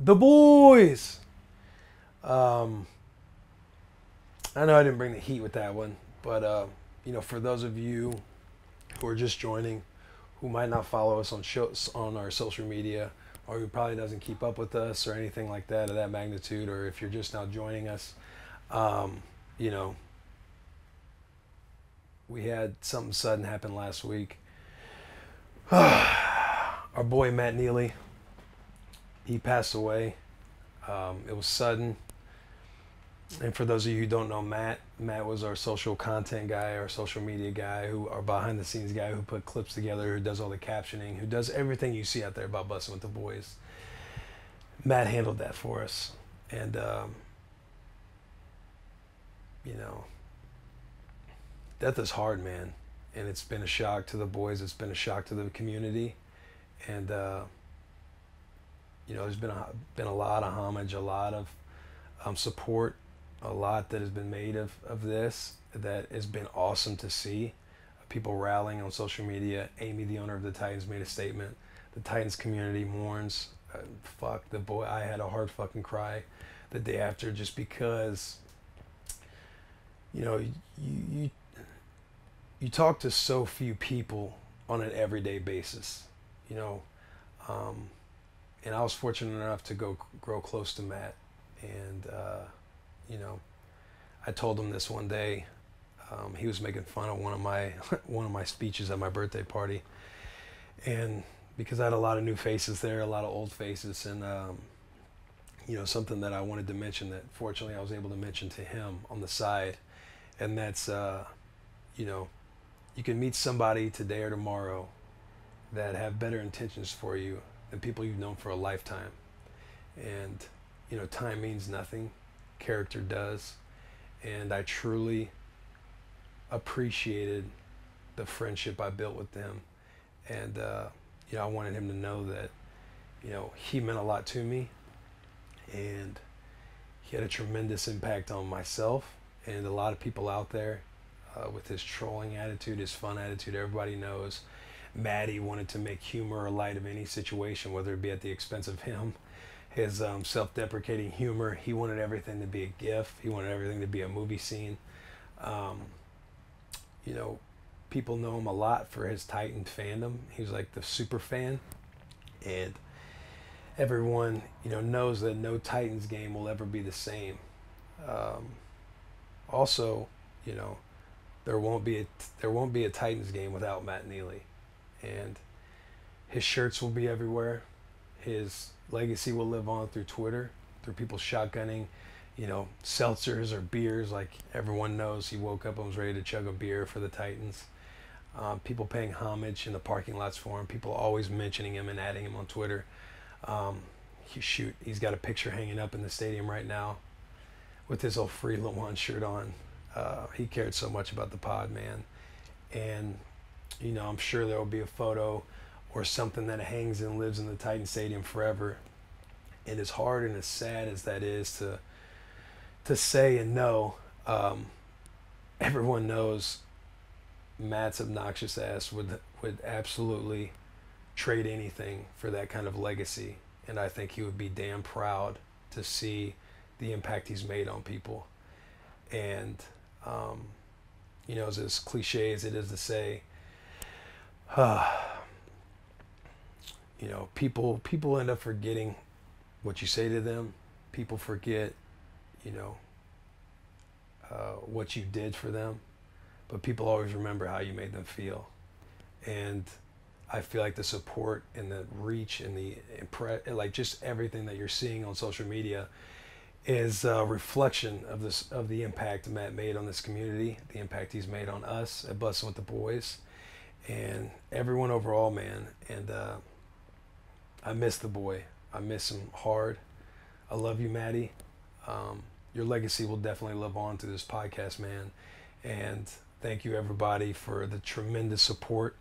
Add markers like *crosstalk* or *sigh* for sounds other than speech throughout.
the boys. Um, I know I didn't bring the heat with that one, but uh, you know, for those of you who are just joining, who might not follow us on shows on our social media, or who probably doesn't keep up with us or anything like that of that magnitude, or if you're just now joining us, um, you know, we had something sudden happen last week. *sighs* Our boy Matt Neely, he passed away. Um, it was sudden. And for those of you who don't know Matt, Matt was our social content guy, our social media guy, who our behind the scenes guy who put clips together, who does all the captioning, who does everything you see out there about Bussin' with the boys. Matt handled that for us, and um, you know, death is hard, man, and it's been a shock to the boys. It's been a shock to the community, and uh, you know, there's been a been a lot of homage, a lot of um, support, a lot that has been made of of this that has been awesome to see. People rallying on social media. Amy, the owner of the Titans, made a statement. The Titans community mourns. Uh, fuck the boy. I had a hard fucking cry the day after just because you know you you you talk to so few people on an everyday basis you know um, and I was fortunate enough to go grow close to Matt. And uh, you know I told him this one day um, he was making fun of one of my *laughs* one of my speeches at my birthday party. And because I had a lot of new faces there a lot of old faces and um, you know something that I wanted to mention that fortunately I was able to mention to him on the side. And that's uh, you know you can meet somebody today or tomorrow that have better intentions for you than people you've known for a lifetime. And you know time means nothing character does. And i truly appreciated the friendship i built with them. And uh, you know i wanted him to know that you know he meant a lot to me. And he had a tremendous impact on myself and a lot of people out there uh, with his trolling attitude, his fun attitude. Everybody knows Maddie wanted to make humor or light of any situation, whether it be at the expense of him. His um, self deprecating humor, he wanted everything to be a gif, he wanted everything to be a movie scene. Um, you know, people know him a lot for his Titan fandom. He's like the super fan. And everyone, you know, knows that no Titans game will ever be the same. Um, also, you know, there won't be a there won't be a Titans game without Matt Neely, and his shirts will be everywhere. His legacy will live on through Twitter, through people shotgunning, you know, seltzers or beers. Like everyone knows, he woke up and was ready to chug a beer for the Titans. Um, people paying homage in the parking lots for him. People always mentioning him and adding him on Twitter. Um, he, shoot, he's got a picture hanging up in the stadium right now with his old free Lewan shirt on. Uh, he cared so much about the pod, man. And, you know, I'm sure there will be a photo or something that hangs and lives in the Titan Stadium forever. And as hard and as sad as that is to to say and know, um, *laughs* everyone knows Matt's obnoxious ass would would absolutely trade anything for that kind of legacy. And I think he would be damn proud to see the impact he's made on people. And, um, you know, as, as cliche as it is to say, *sighs* you know, people people end up forgetting what you say to them. People forget, you know, uh, what you did for them, but people always remember how you made them feel. And I feel like the support and the reach and the impre- like just everything that you're seeing on social media is a reflection of this of the impact Matt made on this community, the impact he's made on us at Bussin' with the Boys, and everyone overall, man. And uh, I miss the boy. I miss him hard. I love you, Maddie. Um, your legacy will definitely live on through this podcast, man. And thank you, everybody, for the tremendous support.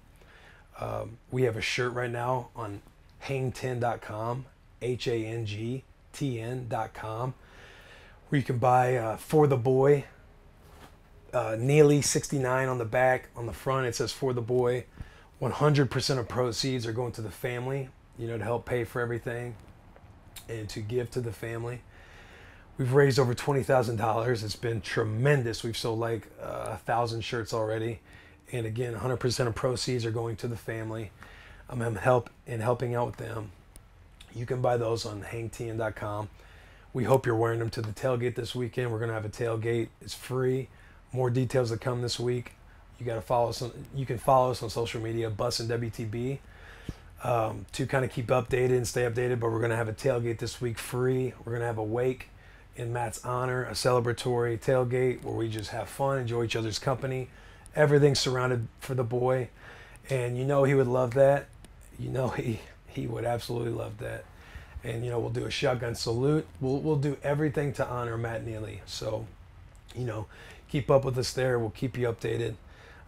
Um, we have a shirt right now on hang10.com, H A N G T N.com where you can buy uh, for the boy uh, nearly 69 on the back on the front it says for the boy 100% of proceeds are going to the family you know to help pay for everything and to give to the family. We've raised over twenty thousand dollars. It's been tremendous. We've sold like uh, a thousand shirts already, and again, 100% of proceeds are going to the family. I'm help in helping out with them. You can buy those on hangtn.com. We hope you're wearing them to the tailgate this weekend. We're going to have a tailgate. It's free. More details to come this week. You got to follow us. On, you can follow us on social media, BussinWTB, um, to kind of keep updated and stay updated. But we're going to have a tailgate this week, free. We're going to have a wake in Matt's honor, a celebratory tailgate where we just have fun, enjoy each other's company. Everything surrounded for the boy, and you know he would love that. You know *laughs* he he would absolutely love that and you know we'll do a shotgun salute. We'll we'll do everything to honor Matt Neely. So, you know, keep up with us there. We'll keep you updated.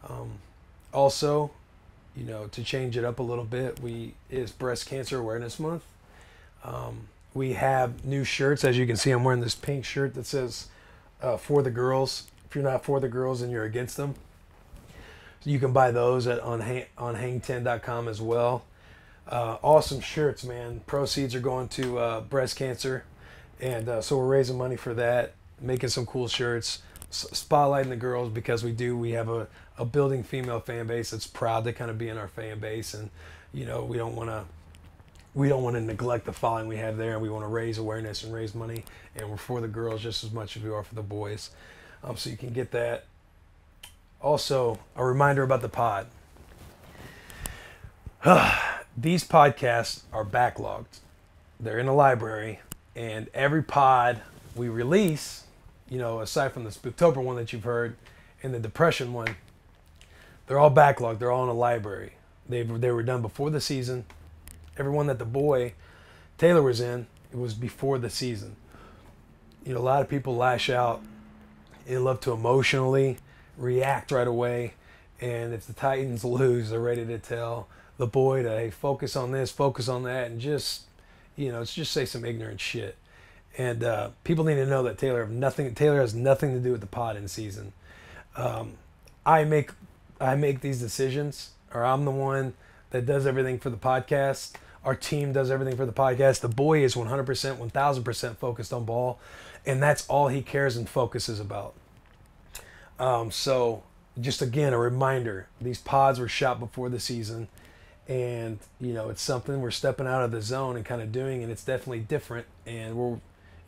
Um, also, you know, to change it up a little bit, we is Breast Cancer Awareness Month. Um, we have new shirts, as you can see. I'm wearing this pink shirt that says uh, "For the Girls." If you're not for the girls and you're against them, you can buy those at on hang, on hang10.com as well. Uh, awesome shirts, man. Proceeds are going to uh, breast cancer, and uh, so we're raising money for that. Making some cool shirts, spotlighting the girls because we do. We have a, a building female fan base that's proud to kind of be in our fan base, and you know we don't want to we don't want to neglect the following we have there, and we want to raise awareness and raise money, and we're for the girls just as much as we are for the boys. Um, so you can get that. Also, a reminder about the pod. *sighs* these podcasts are backlogged. They're in a library, and every pod we release, you know, aside from the Spooktober one that you've heard and the Depression one, they're all backlogged. They're all in a library. They they were done before the season. Everyone that the boy Taylor was in, it was before the season. You know, a lot of people lash out. They love to emotionally react right away, and if the Titans *laughs* lose, they're ready to tell the boy to hey, focus on this, focus on that, and just you know, it's just say some ignorant shit. And uh, people need to know that Taylor have nothing. Taylor has nothing to do with the pod in season. Um, I make I make these decisions, or I'm the one that does everything for the podcast. Our team does everything for the podcast. The boy is 100%, 1000% focused on ball, and that's all he cares and focuses about. Um, so, just again, a reminder these pods were shot before the season and you know it's something we're stepping out of the zone and kind of doing and it's definitely different and we're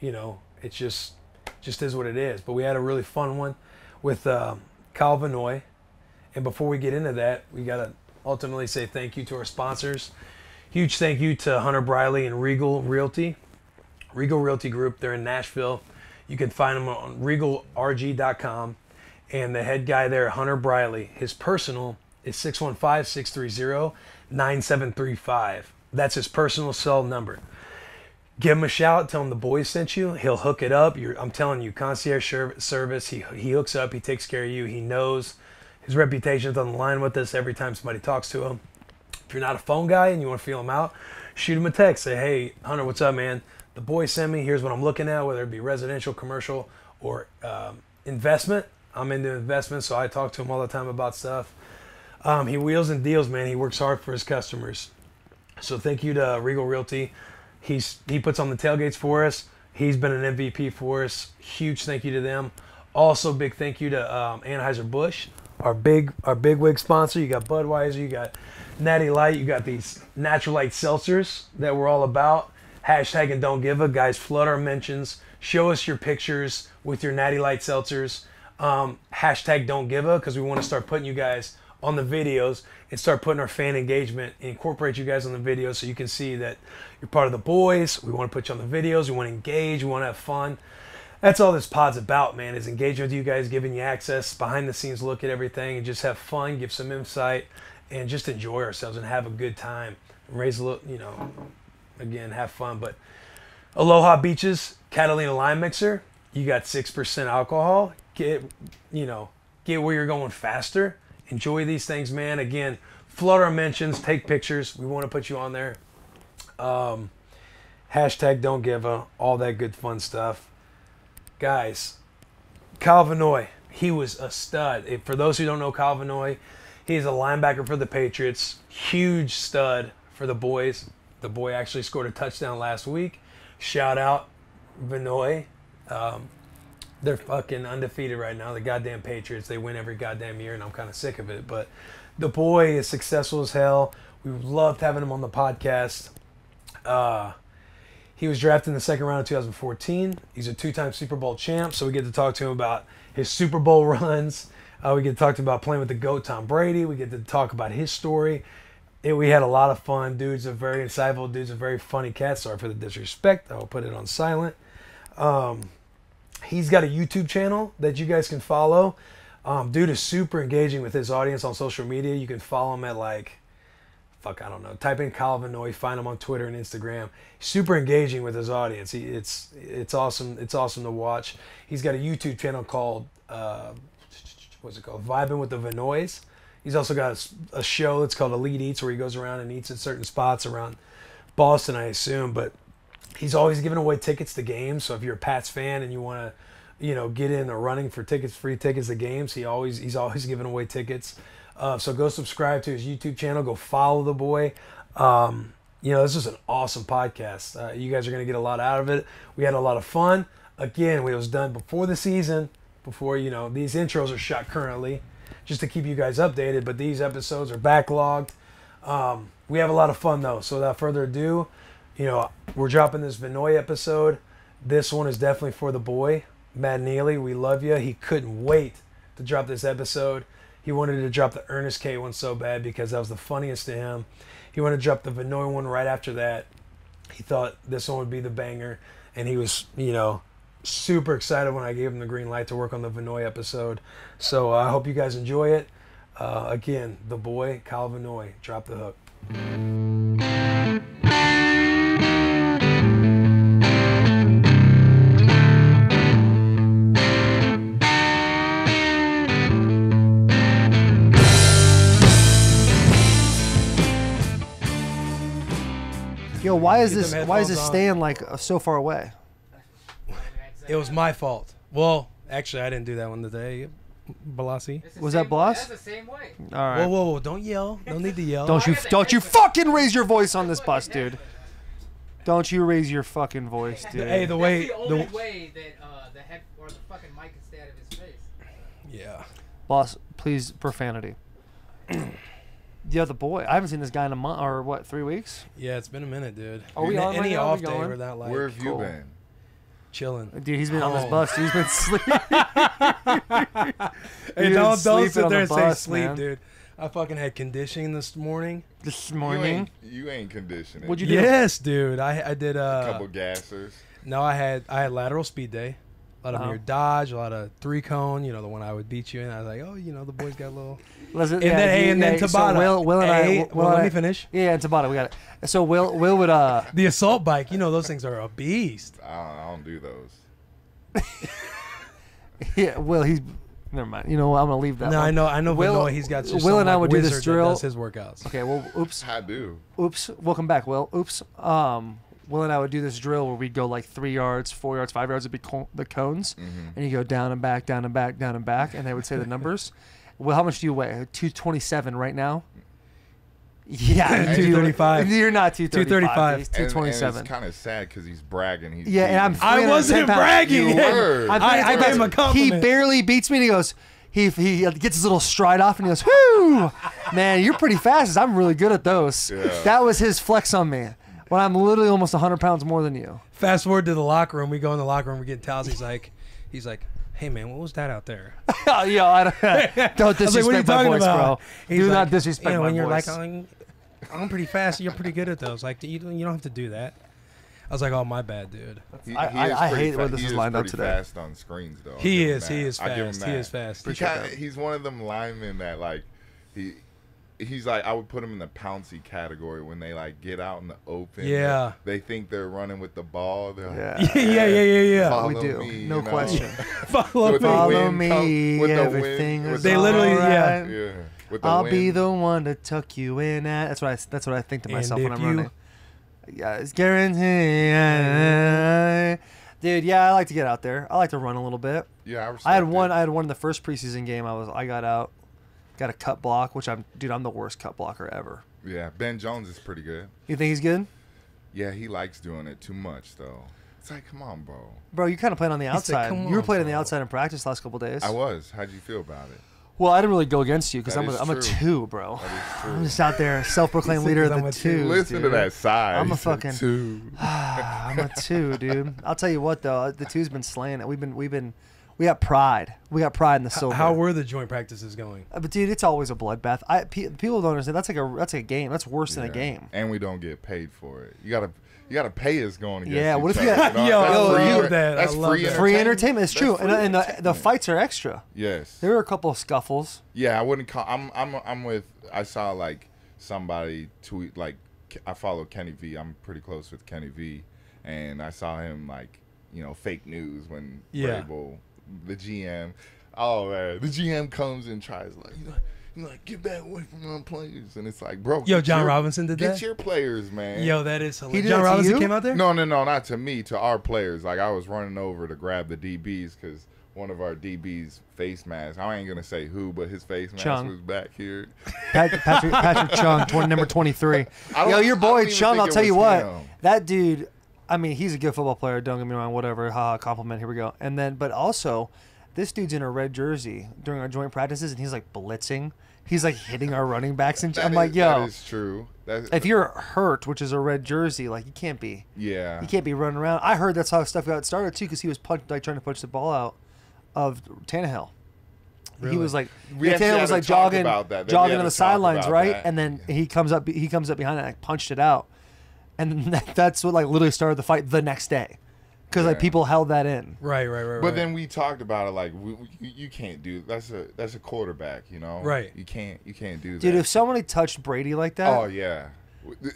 you know it's just just is what it is. But we had a really fun one with uh, Kyle Van Noy. And before we get into that we got to ultimately say thank you to our sponsors. Huge thank you to Hunter Briley and Regal Realty. Regal Realty Group they're in Nashville. You can find them on regalrg.com and the head guy there Hunter Briley his personal is 615 630 9735. That's his personal cell number. Give him a shout. Tell him the boys sent you. He'll hook it up. You're, I'm telling you, concierge service. He, he hooks up. He takes care of you. He knows his reputation's on the line with us every time somebody talks to him. If you're not a phone guy and you want to feel him out, shoot him a text. Say, hey, Hunter, what's up, man? The boys sent me. Here's what I'm looking at, whether it be residential, commercial, or um, investment. I'm into investment, so I talk to him all the time about stuff. Um, he wheels and deals, man. He works hard for his customers. So thank you to Regal Realty. He's he puts on the tailgates for us. He's been an MVP for us. Huge thank you to them. Also, big thank you to um, Anheuser Busch, our big our big wig sponsor. You got Budweiser, you got Natty Light, you got these Natural Light seltzers that we're all about. Hashtag and don't give a guys. Flood our mentions. Show us your pictures with your Natty Light seltzers. Um, hashtag don't give a because we want to start putting you guys on the videos and start putting our fan engagement incorporate you guys on the videos so you can see that you're part of the boys. We want to put you on the videos. We want to engage. We want to have fun. That's all this pod's about man is engaging with you guys giving you access behind the scenes look at everything and just have fun give some insight and just enjoy ourselves and have a good time. Raise a little you know again have fun. But aloha beaches catalina lime mixer you got 6% alcohol. Get you know get where you're going faster enjoy these things, man. Again, flood our mentions, take pictures. We want to put you on there. Um, hashtag don't give a, all that good fun stuff. Guys, Kyle Van Noy, he was a stud. For those who don't know Kyle Van Noy, he's a linebacker for the Patriots. Huge stud for the boys. The boy actually scored a touchdown last week. shout out Van Noy. Um, they're fucking undefeated right now. The goddamn Patriots. They win every goddamn year, and I'm kind of sick of it. But the boy is successful as hell. We loved having him on the podcast. Uh, he was drafted in the second round of 2014. He's a two-time Super Bowl champ, so we get to talk to him about his Super Bowl *laughs* runs. Uh, we get to talk to him about playing with the GOAT Tom Brady. We get to talk about his story. It, we had a lot of fun. Dude's a very insightful. Dude's a very funny cat. Sorry for the disrespect. I'll put it on silent. Um, he's got a YouTube channel that you guys can follow. Um, dude is super engaging with his audience on social media. You can follow him at like, fuck, I don't know. Type in Kyle Van Noy, find him on Twitter and Instagram. Super engaging with his audience. He, it's it's awesome. It's awesome to watch. He's got a YouTube channel called uh, what's it called? Vibing with the Van Noys. He's also got a show that's called Elite Eats where he goes around and eats at certain spots around Boston, I assume. But he's always giving away tickets to games. So if you're a Pats fan and you want to, you know, get in the running for tickets, free tickets to games, he always he's always *laughs* giving away tickets. Uh, so go subscribe to his YouTube channel. Go follow the boy. Um, you know, this is an awesome podcast. Uh, you guys are going to get a lot out of it. We had a lot of fun. Again, it was done before the season, before, you know, these intros are shot currently, just to keep you guys updated. But these episodes are backlogged. Um, we have a lot of fun, though. So without further ado, you know, we're dropping this Van Noy episode. This one is definitely for the boy, Matt Neely. We love you. He couldn't wait to drop this episode. He wanted to drop the Ernest K one so bad because that was the funniest to him. He wanted to drop the Van Noy one right after that. He thought this one would be the banger, and he was, you know, super excited when I gave him the green light to work on the Van Noy episode. So uh, I hope you guys enjoy it. Uh, again, the boy, Kyle Van Noy, drop the hook. Yo, why is this? Why is this on. staying like uh, so far away? It was my fault. Well, actually, I didn't do that one today. Balassi. Was that Bloss? That's the same way. All right. Whoa, whoa, whoa! Don't yell. Don't need to yell. Don't you I got the don't you fucking raise your voice on this bus, dude. Don't you raise your fucking voice, dude. Hey, the way. That's the only The, way that uh, the head or the fucking mic can stay out of his face. yeah. Boss, please profanity. *clears throat* yeah, other boy. I haven't seen this guy in a month or what, three weeks? Yeah, it's been a minute, dude. Are we Any- on right Any now? Are we off day going? without like Where have you cool. been? chilling. Dude, he's been on this Oh. bus. He's been *laughs* sleeping. Hey, You've been don't don't sleeping sit on there the and say sleep, man. dude. I fucking had conditioning this morning. this You morning. ain't, you ain't conditioning. What'd you do? Yes, dude. I I did A uh couple gassers. no, I had I had lateral speed day. A lot of Uh-huh. mirror dodge, a lot of three cone. You know the one I would beat you in. I was like, oh, you know the boys got a little. *laughs* Listen, And then hey, and then so Tabata. Will, Will and I. Will well, let I- me finish. Yeah, and Tabata, we got it. So Will, Will would uh, *laughs* The assault bike. You know those things are a beast. I don't, I don't do those. *laughs* yeah, Will, he's. Never mind. You know what? I'm gonna leave that. No, one. I know. I know. Will- Will, he's got just Will some, and I would do this wizard that drill. does his workouts. Okay, well, oops, I do. oops. Welcome back, Will. Oops. Um, Will and I would do this drill where we'd go like three yards, four yards, five yards would be co- the cones, Mm-hmm. and you go down and back, down and back, down and back, and they would say the numbers. *laughs* Well, how much do you weigh? Two twenty-seven right now. Yeah, *laughs* 235. You're not two 235. He's And- two it's kind of sad because he's bragging. He's Yeah, and I'm I wasn't bragging. You were. I'm I, I gave him a compliment. He barely beats me, and he goes, he he gets his little stride off, and he goes, "Whoo, *laughs* man, you're pretty fast. I'm really good at those." Yeah. That was his flex on me. When I'm literally almost 100 pounds more than you. Fast forward to the locker room. We go in the locker room. We get towels. He's like, he's like, hey man, what was that out there? *laughs* Uh, yo, I don't, *laughs* don't I like, what are you disrespect my voice, about? bro. He's Do like, not disrespect you know, my when you're voice. like, I'm, I'm pretty fast. You're pretty good at those. Like, you don't, you don't have to do that. I was like, oh my bad, dude. He, I- he I- I pretty hate where this he is is lined up pretty today. fast on screens though. I'll He is. He that. is I'll give him fast. He is fast. He kinda, he's one of them linemen that like he. He's like I would put him in the Pouncey category when they like get out in the open. Yeah. They think they're running with the ball. They're like, Yeah. *laughs* yeah, yeah, yeah, yeah, yeah. We do. me, No you know? question. *laughs* *laughs* Follow With me. Follow me, come- with the everything wind- with is They literally- wind- yeah. Yeah. With the I'll be the one to tuck you in at. That's what I. That's what I think to And myself when I'm you- running. Yeah, it's guaranteed. Dude, yeah, I like to get out there. I like to run a little bit. Yeah, I, I had one. it. I had one in the first preseason game. I was. I got out, got a cut block, which I'm. Dude, I'm the worst cut blocker ever. Yeah, Ben Jones is pretty good. You think he's good? Yeah, he likes doing it too much though. It's like, come on, bro. Bro, you're kind of playing on the outside. "Come you were on, playing on the outside in practice last couple days. I was. How'd you feel about it? Well, I didn't really go against you because I'm a, is I'm a two, bro. That is *sighs* true. I'm just out there, self-proclaimed leader of the two. twos. Listen to that side. I'm a fucking- two. *sighs* I'm a two, dude. I'll tell you what though, the two's been slaying it. We've been we've been we got pride. We got pride in the H- silver. How were the joint practices going? Uh, but dude, it's always a bloodbath. I pe- people don't understand. That's like a that's like a game. That's worse than a Yeah. game. And we don't get paid for it. You gotta you gotta pay us going against Yeah, what each if you other, had- know? Yo, That's I free love enter- that. I That's love free that. Free entertainment It's That's true, free and, and the, the entertainment. fights are extra. Yes. There were a couple of scuffles. Yeah, I wouldn't call. I'm I'm I'm with. I saw like somebody tweet like I follow Kenny V. I'm pretty close with Kenny V, and I saw him like you know fake news when Yeah. Vrabel, the GM. Oh man, the GM comes and tries like you know. you like get back away from my players, and it's like, bro. Yo, John your- Robinson did Get that? Get your players, man. Yo, that is did hilarious. that Jon Robinson you? came out there. No, no, no, not to me, to our players. Like I was running over to grab the DBs because one of our DBs face mask. I ain't gonna say who, but his face mask Chung. was back here. Pat, Patrick Patrick *laughs* Chung, 20, number twenty three. I Yo, your boy Chung. I'll tell you what, him. that dude. I mean, he's a good football player. Don't get me wrong. Whatever. Ha, compliment. Here we go. And then, but also, this dude's in a red jersey during our joint practices, and he's like blitzing. He's like hitting our running backs, and *laughs* That I'm is- like, that yo, is true. That's, if you're hurt, which is a red jersey, like you can't be. yeah, You can't be running around. I heard that's how stuff got started too, because he was punch, like trying to punch the ball out of Tannehill. Really? He was like, We yeah, Tannehill was like jogging, about that. Jogging on the sidelines, right? that. And then he comes up, he comes up behind it, and like, punched it out, and *laughs* that, that's what like literally started the fight the next day, because like Yeah. people held that in. Right, right, right. But right. then we talked about it like we, we, you, you can't do that's a that's a quarterback, you know. Right. You can't you can't do that. Dude, if somebody touched Brady like that, oh yeah,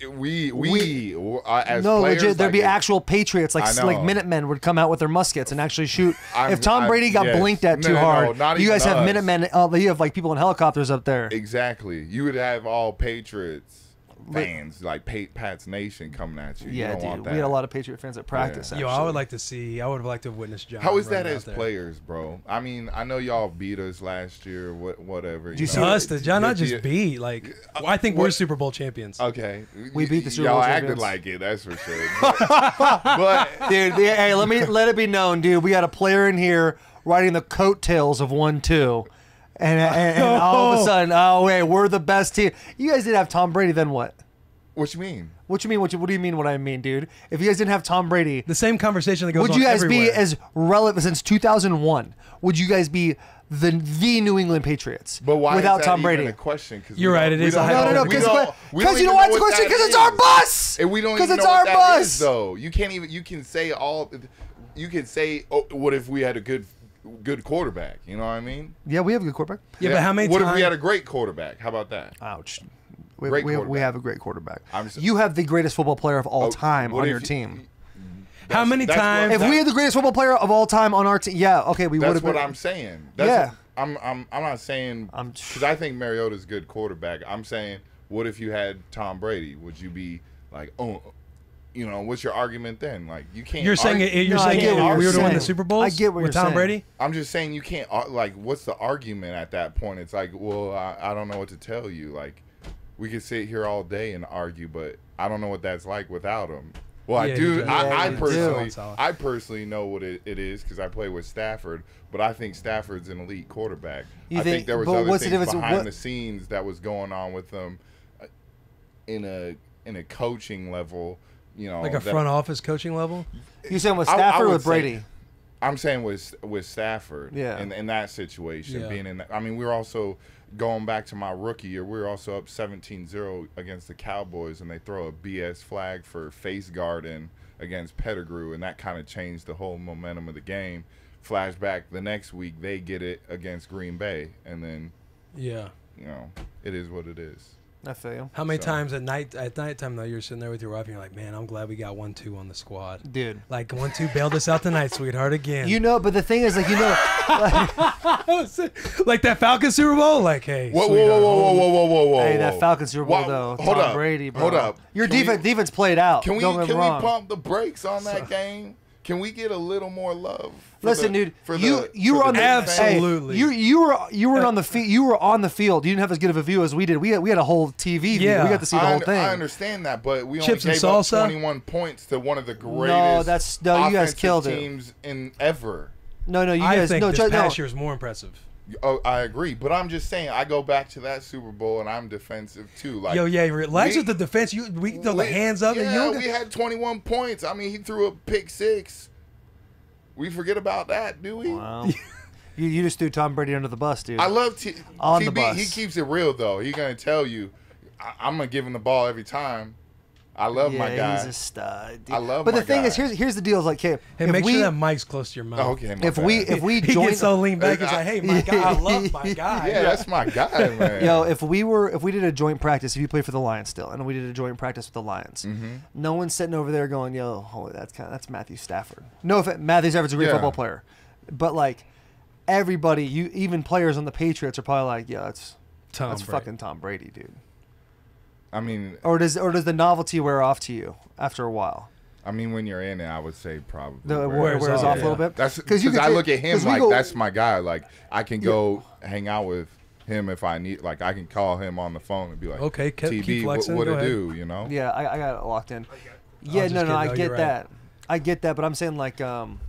we we, uh, as no, players, legit, there'd like, be actual patriots, like I s- like know. Minutemen would come out with their muskets and actually shoot. *laughs* I'm- if Tom I- Brady got yes. blinked at No, too no, no, hard, not you even guys have us. Minutemen. Uh, you have like people in helicopters up there. Exactly. You would have all Patriots fans like Pat's Nation coming at you. you Yeah, don't want dude, that. we had a lot of Patriot fans at practice. Yo, I would like to see. I would have liked to have witnessed John. How is that as there. players, bro? I mean, I know y'all beat us last year, what, whatever. you see know. Us, the John, not just yeah. beat. Like, uh, I think we're Super Bowl champions. Okay, We beat the Super y'all Bowl acted like it. That's for sure. But, *laughs* but dude. yeah, Hey, let me let it be known, dude. We got a player in here riding the coattails of one two, and, *laughs* and, and all of a sudden, oh wait, we're the best team. You guys didn't have Tom Brady, then what? what you mean? What you mean? What, you, what do you mean? What I mean, dude? If you guys didn't have Tom Brady, the same conversation that goes would on you guys be as relevant since 2001? Would you guys be the the New England Patriots But why without is that Tom even Brady? a question? Cause You're right, don't- it we is a No, no, no. Because don't- we don't you even know why it's a question? Because it's our bus. And we don't. Because it's know our what bus. is, though. You can't even. You can say all. You can say, oh, "What if we had a good, good quarterback?" You know what I mean? Yeah, we have a good quarterback. yeah, but how many What times? if we had a great quarterback? How about that? Ouch. We, Great we, have, we have a great quarterback. I'm s- you have the greatest football player of all Oh, time on if your you- team. how many times? If we had the greatest football player of all time on our team, yeah, okay, we would That's have what been. I'm saying. That's Yeah. I'm I'm I'm not saying I'm- because I think Mariota's a good quarterback. I'm saying, what if you had Tom Brady? Would you be like, oh, you know, what's your argument then? Like, you can't. you're saying argue- it, you're No, saying get if what we you're were to win the. Super Bowls I get what with you're Tom saying. Brady. I'm just saying you can't like. What's the argument at that point? It's like, well, I, I don't know what to tell you. Like, we could sit here all day and argue, but I don't know what that's like without him. Well, Yeah, I do. do. I, Yeah, I you do. personally, I personally know what it, it is because I play with Stafford. But I think Stafford's an elite quarterback. You I think- think, there was other things behind what- the scenes that was going on with them uh, in a in a coaching level. You know, Like a that- front office coaching level. you saying with I- I Stafford or would with say- Brady? I'm saying with with Stafford, Yeah. in, in that situation, Yeah. being in that, I mean, we are also going back to my rookie year. We were also up 17-0 against the Cowboys, and they throw a BS flag for face guarding against Pettigrew, and that kind of changed the whole momentum of the game. Flashback the next week, they get it against Green Bay, and then Yeah. you know it is what it is. I feel you, How many So- times at night at nighttime though you're sitting there with your wife and you're like, man, I'm glad we got one two on the squad. dude. Like one two bailed us out tonight, sweetheart. Again. You know, but the thing is, like, you know, *laughs* like that Falcon Super Bowl. Like, hey, Whoa, whoa, whoa, whoa, whoa, whoa, whoa, whoa! hey, that whoa. Falcons Super Bowl Whoa, though, hold Tom up, Brady, bro. hold up. Your Can we- defense, defense played out. Can we Don't can me wrong. we pump the brakes on that game? Can we get a little more love? Listen, the- dude, for you the- you for were on the? Absolutely. Hey, you you were you were uh, on the field. You were on the field. You didn't have as good of a view as we did. We had, we had a whole TV. view. Yeah. we got to see the I, whole thing. I understand that, but we Chips only and gave up salsa? 21 points to one of the greatest that's- no, you guys offensive killed it. teams in ever. No, no, you I guys. think no, this ju- no. past year is more impressive. Oh, I agree, but I'm just saying I go back to that Super Bowl and I'm defensive too. Like Yo, yeah, relax we- with the defense. You we can throw the hands up. Yeah, and you we get- had 21 points. I mean, he threw a pick six. We forget about that, do we? Wow. *laughs* you, you just threw Tom Brady under the bus, dude. I love T- On the bus. He keeps it real though. He's gonna tell you, I- I'm gonna give him the ball every time. I love yeah, my guy. he's a stud. Dude. I love But my the thing guy. is, here's here's the deal. Is like, okay, Hey, if make we, sure that mic's close to your mouth. Okay, my if we if we *laughs* he join, gets so lean back. He's like, "Hey, my guy, I love my *laughs* guy." yeah, that's my guy, *laughs* man. Yo, if we were if we did a joint practice, if you play for the Lions still, and we did a joint practice with the Lions, Mm-hmm. no one's sitting over there going, "Yo, holy, that's kind of that's Matthew Stafford." No, if Matthew Stafford's a great Yeah. football player, but like everybody, you even players on the Patriots are probably like, "Yeah, that's Tom that's Brady. fucking Tom Brady, dude." I mean, Or does or does the novelty wear off to you after a while? I mean, when you're in it, I would say probably. The, it wears wears, Wears off off, a little bit. That's 'Cause because I look at him like go- that's my guy. Like I can go hang out with him if I need. Like I can call him on the phone and be like, Okay, keep- keep TB, what, flexing, what go to do? You know? Yeah, I, I got it locked in. Yeah, just no, no, kidding. I No, get you're right. that. I get that, but I'm saying like, um,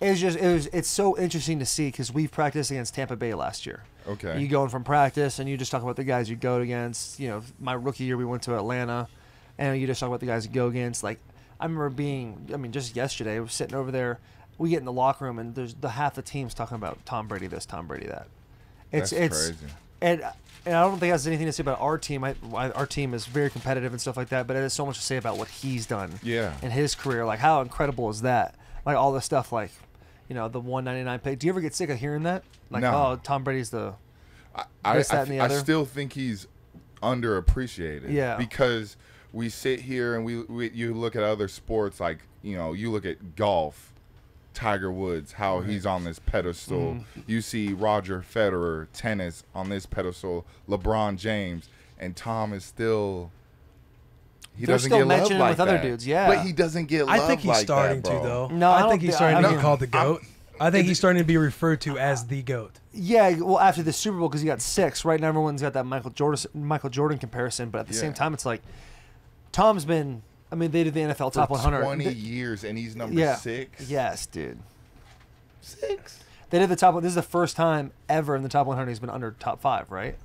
it's just it was it's so interesting to see because we've practiced against Tampa Bay last year. Okay. You going from practice and you just talk about the guys you go against. You know, my rookie year we went to Atlanta, and you just talk about the guys you go against. Like I remember being, I mean, just yesterday I was sitting over there. We get in the locker room and there's the half the team's talking about Tom Brady this, Tom Brady that. It's That's it's crazy. and and I don't think it has anything to say about our team. I, I, our team is very competitive and stuff like that, but it has so much to say about what he's done Yeah. in his career. Like how incredible is that? Like all the stuff, like you know, the 199 pick. Do you ever get sick of hearing that? Like, No. oh, Tom Brady's the I, I, this, that, I, and the I still think he's underappreciated. Yeah. Because we sit here and we, we you look at other sports like you know you look at golf, Tiger Woods, how he's on this pedestal. Mm-hmm. You see Roger Federer, tennis on this pedestal. LeBron James and Tom is still. He They're doesn't still get love mentioning him like with other that. dudes, yeah. But he doesn't get love I think he's like starting that, to bro. though. No, I I, don't think he's thi- starting I to don't- be called the goat. I think he's starting to be referred to as the goat. yeah. Well, after the Super Bowl, because he got six. Right now, everyone's got that Michael Jordan Michael Jordan comparison, but at the Yeah. same time, it's like Tom's been. I mean, they did the NFL For top 100. 20 They- years and he's number yeah. six. Yes, dude. Six. They did the top. This is the first time ever in the top 100 he's been under top five, right?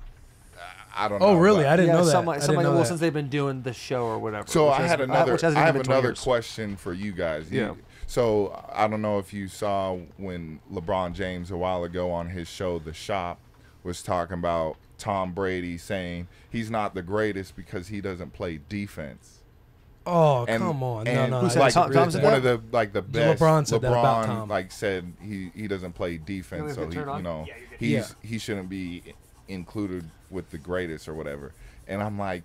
I don't oh, know. Oh, really? but- I didn't yeah, know that. something like, something know well, that. since they've been doing the show or whatever. So I had hasn't- another. which I have even been 20 another years. question for you guys. You- Yeah. So I don't know if you saw when LeBron James a while ago on his show The Shop was talking about Tom Brady saying he's not the greatest because he doesn't play defense. Oh, And, come on. No, and no, Who said like Tom- Tom said that. one of the like the best. LeBron said that about LeBron, Tom. like said he he doesn't play defense, so he to turn on? you know Yeah, he's Yeah. he shouldn't be included with the greatest or whatever. And I'm like,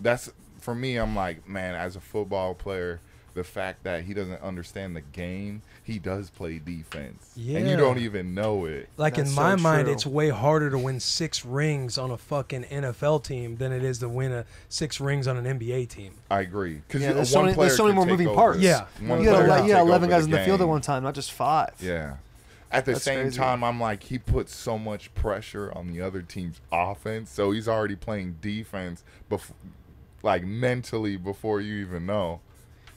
that's for me. I'm like, man, as a football player, the fact that he doesn't understand the game, he does play defense, and you don't even know it. Like That's in so my mind, true. it's way harder to win six rings on a fucking NFL team than it is to win a six rings on an NBA team. I agree because Yeah, there's so many- there's so many more moving parts. Yeah. one You got, player you got 11 over guys in the field at one time, not just five. Yeah. At the That's same crazy. time, I'm like, he puts so much pressure on the other team's offense, so he's already playing defense, bef- like mentally before you even know.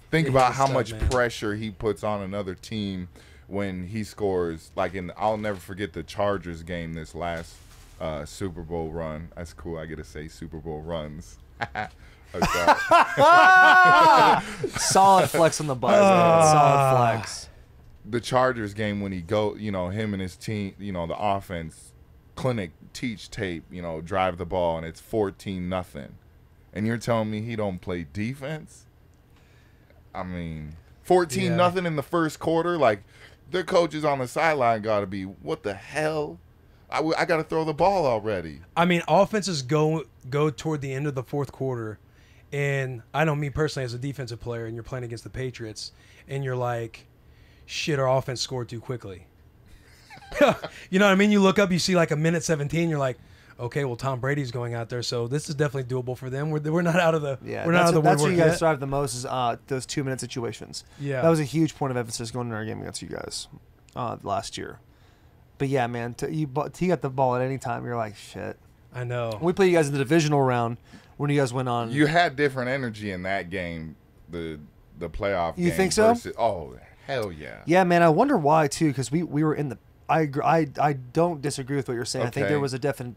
Think about how stud, much man. pressure he puts on another team when he scores. Like in, I'll never forget the Chargers game this last uh, Super Bowl run. That's cool. I get to say Super Bowl runs. *laughs* *laughs* Solid flex on the buzz, man. Solid flex. The Chargers game when he go, you know, him and his team, you know, the offense, clinic, teach tape, you know, drive the ball, and it's fourteen nothing, and you're telling me he don't play defense? I mean, fourteen Yeah. nothing in the first quarter, like their coaches on the sideline got to be, what the hell? I, w- I got to throw the ball already. I mean, offenses go go toward the end of the fourth quarter, and I know me personally as a defensive player, and you're playing against the Patriots, and you're like, shit, our offense scored too quickly. *laughs* you know what I mean? You look up, you see like a minute 17, you're like, okay, well Tom Brady's going out there, so this is definitely doable for them. We're, we're not out of the Yeah, we're not that's, out of the that's what you guys yet. strive the most is uh, those two minute situations. Yeah, That was a huge point of emphasis going into our game against you guys uh, last year. But yeah, man, to, you bu- to got the ball at any time, you're like shit. I know. We played you guys in the divisional round when you guys went on. You had different energy in that game. The the playoff. You game think so? versus- oh hell yeah. yeah, man, I wonder why too, because we, we were in the. I agree, I I don't disagree with what you're saying. I think there was a definite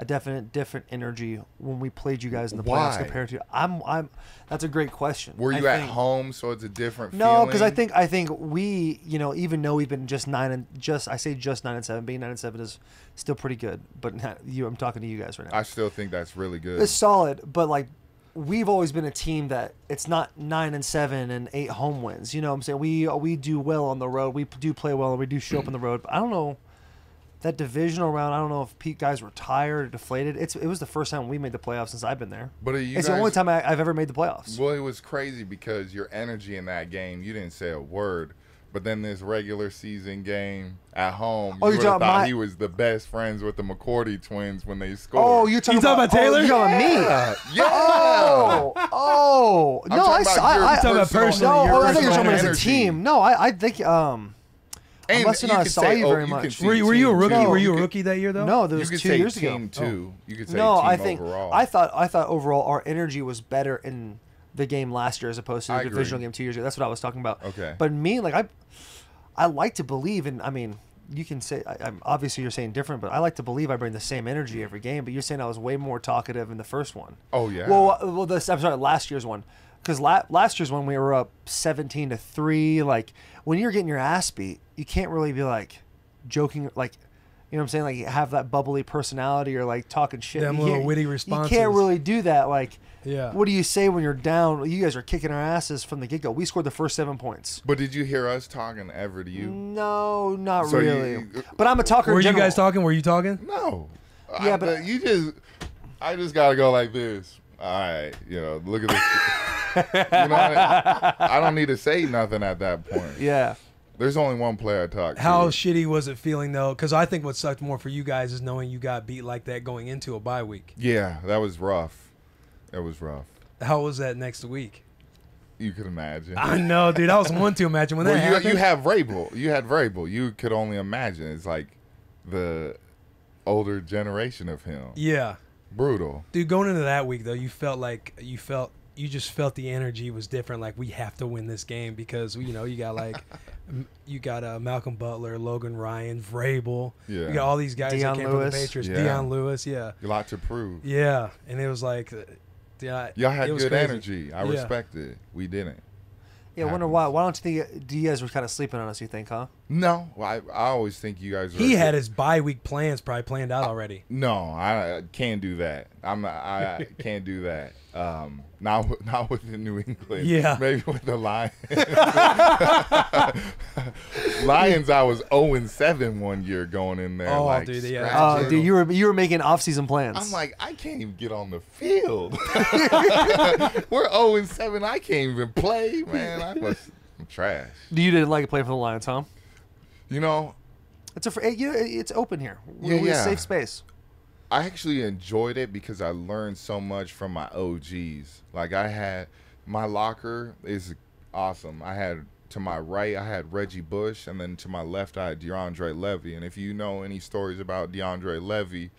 a definite different energy when we played you guys in the playoffs Why? compared to. I'm I'm. That's a great question. Were I you at think- home, so it's a different? No, because I feeling? think I think we, you know, even though we've been just nine and just I say just nine and seven, being nine and seven is still pretty good. But not, *laughs* you, I'm talking to you guys right now. I still think that's really good. it's solid, but like we've always been a team that it's not nine and seven and eight home wins. You know what I'm saying? We we do well on the road. We do play well and we do show up on the road. But I don't know that divisional round. I don't know if Pete guys were tired or deflated. It's it was the first time we made the playoffs since I've been there. But are you it's guys, the only time I, I've ever made the playoffs. Well, it was crazy because your energy in that game, you didn't say a word. But then this regular season game at home, Oh, you you're would have talking thought my- he was the best friends with the McCourty twins when they scored. Oh, you're talking, You talking about oh, Taylor? you're talking about me. yeah, yeah. Oh, oh, I'm no, I, talking s- about I, your I, talking about personal- personally, no, oh, I think you're talking about as a team. No, I, I think, um, I And must have you not saw say, you oh, very you much. see Were you, were you a rookie? No, were you You a rookie that year though? no, there You was could two say years team ago. two. You could say No, team I think overall. I thought I thought overall our energy was better in the game last year as opposed to the I agree. game two years ago. That's what I was talking about. Okay. But me, like I, I like to believe, and I mean, you can say I, I'm obviously you're saying different, but I like to believe I bring the same energy every game. But you're saying I was way more talkative in the first one. Oh yeah. Well, uh, well, this I'm sorry, last year's one, because la- last year's one we were up seventeen to three. Like when you're getting your ass beat, you can't really be like joking, like you know what I'm saying, like have that bubbly personality or like talking shit. Them You little can't- witty You can't really do that. Like, Yeah. what do you say when you're down? You guys are kicking our asses from the get go. We scored the first seven points. but did you hear us talking ever to you? No, not So you- really. but I'm a talker. Were in you general. guys talking? Were you talking? No. Yeah, I- but- you just, I just gotta go like this. All right, you know, look at this. you know, I, *laughs* I don't need to say nothing at that point. Yeah. There's only one player I talk to. How shitty was it feeling though? Because I think what sucked more for you guys is knowing you got beat like that going into a bye week. yeah, that was rough. It was rough. How was that next week? You could imagine. I know, dude. I was one to imagine when that well, you, happened. you have Vrabel. You had Vrabel. You could only imagine. It's like the older generation of him. yeah, Brutal. dude. Going into that week though, you felt like you felt you just felt the energy was different. Like we have to win this game because you know you got like *laughs* you got uh, Malcolm Butler, Logan Ryan, Vrabel. Yeah. You got all these guys Dion that came Lewis. from the Patriots. Yeah. Dion Lewis. Yeah, A lot to prove. yeah. And it was like, uh, yeah, Y'all had good crazy. energy. I Yeah. respect it. We didn't. Yeah. I wonder why. Why don't you think Diaz was kind of sleeping on us? You think, huh? No, I, I always think you guys. Are He had good- his bye week plans probably planned out already. No, I I can't do that. I'm not, I *laughs* can't do that. Um, not with, *laughs* not with the New England. Yeah. maybe with the Lions. *laughs* Lions, I was 0 and 7 one year going in there. Oh, like, dude, yeah. Oh, dude, you were you were making off season plans. I'm like, I can't even get on the field. *laughs* We're 0 and 7. I can't even play, man. I was I'm trash. you didn't like playing for the Lions, huh? You know, It's a it, you know, it's open here. We're, Yeah, we're a yeah. safe space. I actually enjoyed it because I learned so much from my OGs. Like I had my locker is awesome. I had to my right I had Reggie Bush and then to my left I had DeAndre Levy. And if you know any stories about DeAndre Levy,